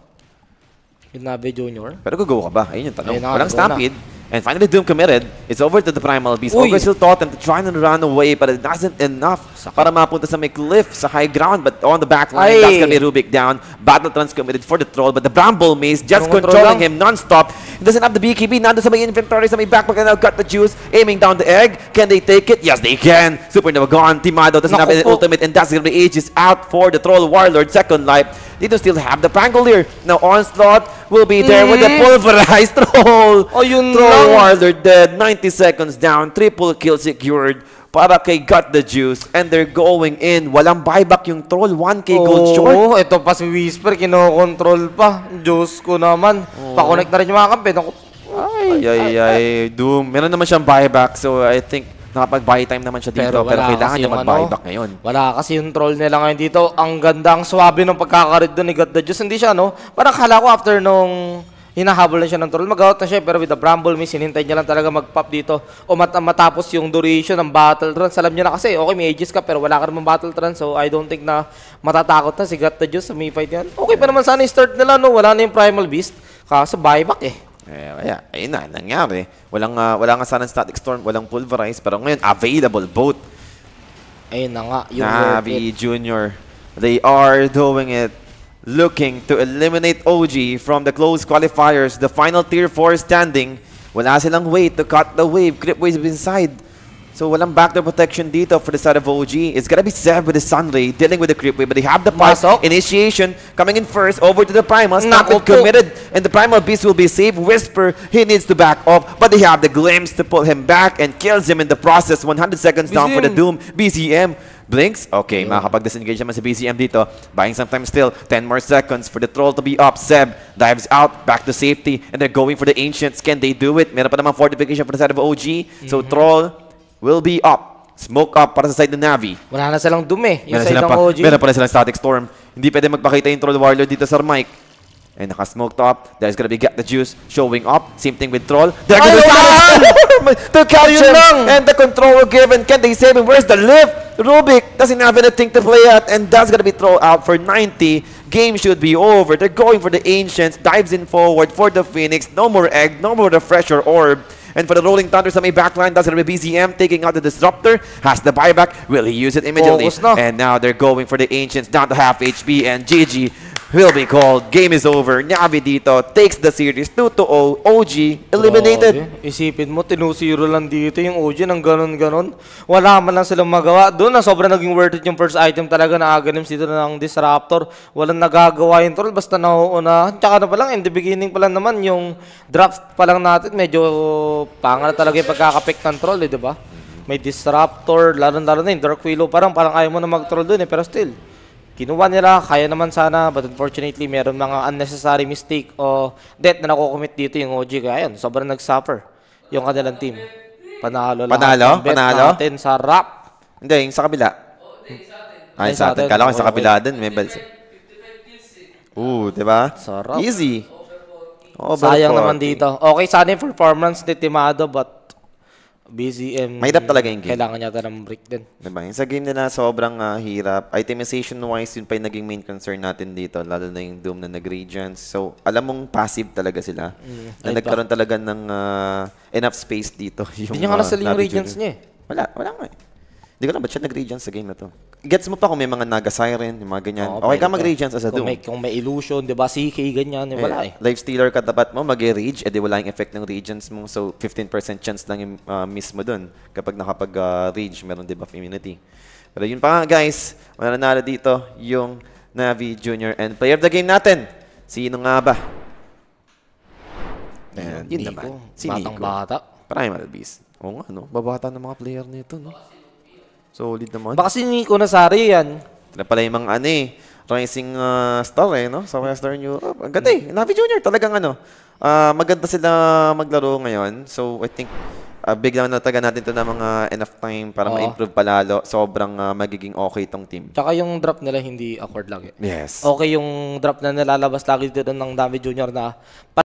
Yung Navi Junior. Pero go ka ba? Ayun yung tanong. Ayun Walang go na. And finally, Doom committed. It's over to the Primal Beast. Uy! Ogre still taught him to try and run away, but it doesn't enough para mapunta sa may cliff, sa high ground. But on the back line, Ay! that's gonna be Rubik down. Battle Trans committed for the Troll, but the Bramble Maze just Anong controlling control him non-stop. He doesn't have the BKB. Nando sa may inventory, sa may backpack, and now got the juice. Aiming down the egg. Can they take it? Yes, they can. Supernova gone. Timado doesn't have an ultimate, and that's gonna be ages out for the Troll Warlord. Second life. They do still have the Pangolier. Now, Onslaught will be there with the Mm. pulverized Troll. Oh, yun Troll. Warlord dead. 90 seconds down. Triple kill secured para kay Got the Juice. And they're going in. Walang buyback yung Troll. 1k gold short. Oo, ito pa si Whisper, kinokontrol pa. Diyos ko naman. Pa-connect na rin yung mga kampi. Naku, Ay, ay, ay. Doom. Meron naman siyang buyback. So, I think nakapag-buy time naman siya dito. Pero, wala kailangan niya yung mag-buyback ano, ngayon. Wala kasi yung troll nila ngayon dito. Ang ganda, ang swabe ng pagkakarid doon ni God the Diyos. Hindi siya, no? Parang kala ko after nung hinahabol na siya ng troll, mag-out na siya. Pero with the Bramble Miss, hinintay niya lang talaga mag-pop dito. O mat matapos yung duration ng battle trance. Alam niya na kasi, okay, may ages ka, pero wala ka naman battle trance. So, I don't think na matatakot na si God the Diyos sa may fight yan. Okay pa naman sana yung start nila, no? Wala na yung Primal Beast. Kaso buyback eh. Eh, kaya, ayun na, nangyari. Walang, ah, wala nga sana Static Storm, walang Pulverize, pero ngayon, available both. Ayun na nga. Yung. Navi Jr. They are doing it. Looking to eliminate OG from the close qualifiers. The final tier 4 standing. Wala silang way to cut the wave. Grip waves inside. So walang backdoor protection dito for the side of OG. It's gonna be Seb with the Sunray dealing with the creep wave, but they have the pass. Masok. Initiation coming in first over to the Primal. Po. committed, and the Primal Beast will be safe. Whisper, he needs to back off, but they have the glimpse to pull him back and kills him in the process. 100 seconds down for the Doom. BCM Blinks. Okay, makakapag-disengage naman si BCM dito. Buying some time still. 10 more seconds for the troll to be up. Seb dives out, back to safety, and they're going for the Ancients. Can they do it? Meron pa naman fortification for the side of OG. So mm-hmm. troll will be up. Smoke up para sa side ng Navi. Wala na silang dumi. Yung Meron side ng pa, OG. meron pa rin silang static storm. Hindi pwede magpakita yung troll warlord dito sa Mike. And naka-smoked up. There's gonna be Get the Juice showing up. Same thing with Troll. They're gonna wala! to catch Yun him. And the control given. Can they save him? Where's the lift? Rubik doesn't have anything to play at. And that's gonna be thrown out for 90. Game should be over. They're going for the Ancients. Dives in forward for the Phoenix. No more egg. No more refresher orb. And for the Rolling Thunder sa may backline, that's gonna be BZM taking out the Disruptor. Has the buyback. Will he use it immediately? And now they're going for the Ancients down to half HP. And GG will be called. Game is over. Navi dito takes the series 2 to 0. OG eliminated. Grabe. Isipin mo, tinusiro lang dito yung OG ng ganon-ganon. Wala man lang silang magawa. Doon na sobrang naging worth it yung first item talaga na agonims dito ng Disruptor. Walang nagagawa yung troll, basta nauuna. Tsaka na pa lang, in the beginning pa lang naman, yung draft pa lang natin, medyo panga na talaga yung pagkakapick ng troll, eh, di ba? May Disruptor, lalo-lalo na yung Dark Willow, parang parang ayaw mo na mag-troll doon eh, pero still. Kinuha nila, kaya naman sana, but unfortunately, meron mga unnecessary mistake o death na nakukomit dito yung OG. Kaya yun, sobrang nag-suffer yung kanilang team. Panalo lahat Panalo? ng bet Panalo? natin sa rap. Hindi, yung sa kabila. Ay, sa atin. Kala ko sa kabila din. May balsa. Ooh, di ba? Sarap. Easy. Over Sayang 40. naman dito. Okay, sana yung performance ni Timado, but BZM. Mahirap talaga yung game. Kailangan yata ng break din. Diba? Yung sa game nila, sobrang ah, hirap. Itemization-wise, yun pa yung naging main concern natin dito, lalo na yung Doom na nag-regents. So, alam mong passive talaga sila. na Ay, nagkaroon talaga ng ah, enough space dito. Yung, Hindi niya nga ah, nasali yung regents Junior. niya eh. Wala, wala nga eh. Hindi ko na ba't siya nag-regents sa game na to? Gets mo pa kung may mga Naga Siren, yung mga ganyan. Oo, okay ka mag-regents as a Kung Doom. may, kung may illusion, di ba? CK, ganyan. Eh, wala eh. Life Stealer ka tapat mo, mag-rage, edi wala yung effect ng regents mo. So, 15% chance lang yung uh, miss mo dun. Kapag nakapag-rage, meron debuff immunity. Pero yun pa nga guys, mananalo dito yung Navi Junior and player of the game natin. Sino nga ba? Ayan, yun naman. Si batang Nico. bata. Primal Beast. Oo nga, no? Babata ng mga player nito, no? Solid naman. Baka si Nico Nasari yan. Sila pala yung mga ano eh, rising uh, star eh, no? Sa Western Europe. Ang ganda eh. Navi Junior talagang ano. ah, maganda sila maglaro ngayon. So, I think uh, biglang nataga natin to na mga enough time para Oo. ma-improve palalo. Sobrang ah, magiging okay tong team. Tsaka yung drop nila hindi awkward lagi. Yes. Okay yung drop na nilalabas lagi dito ng Dami Junior na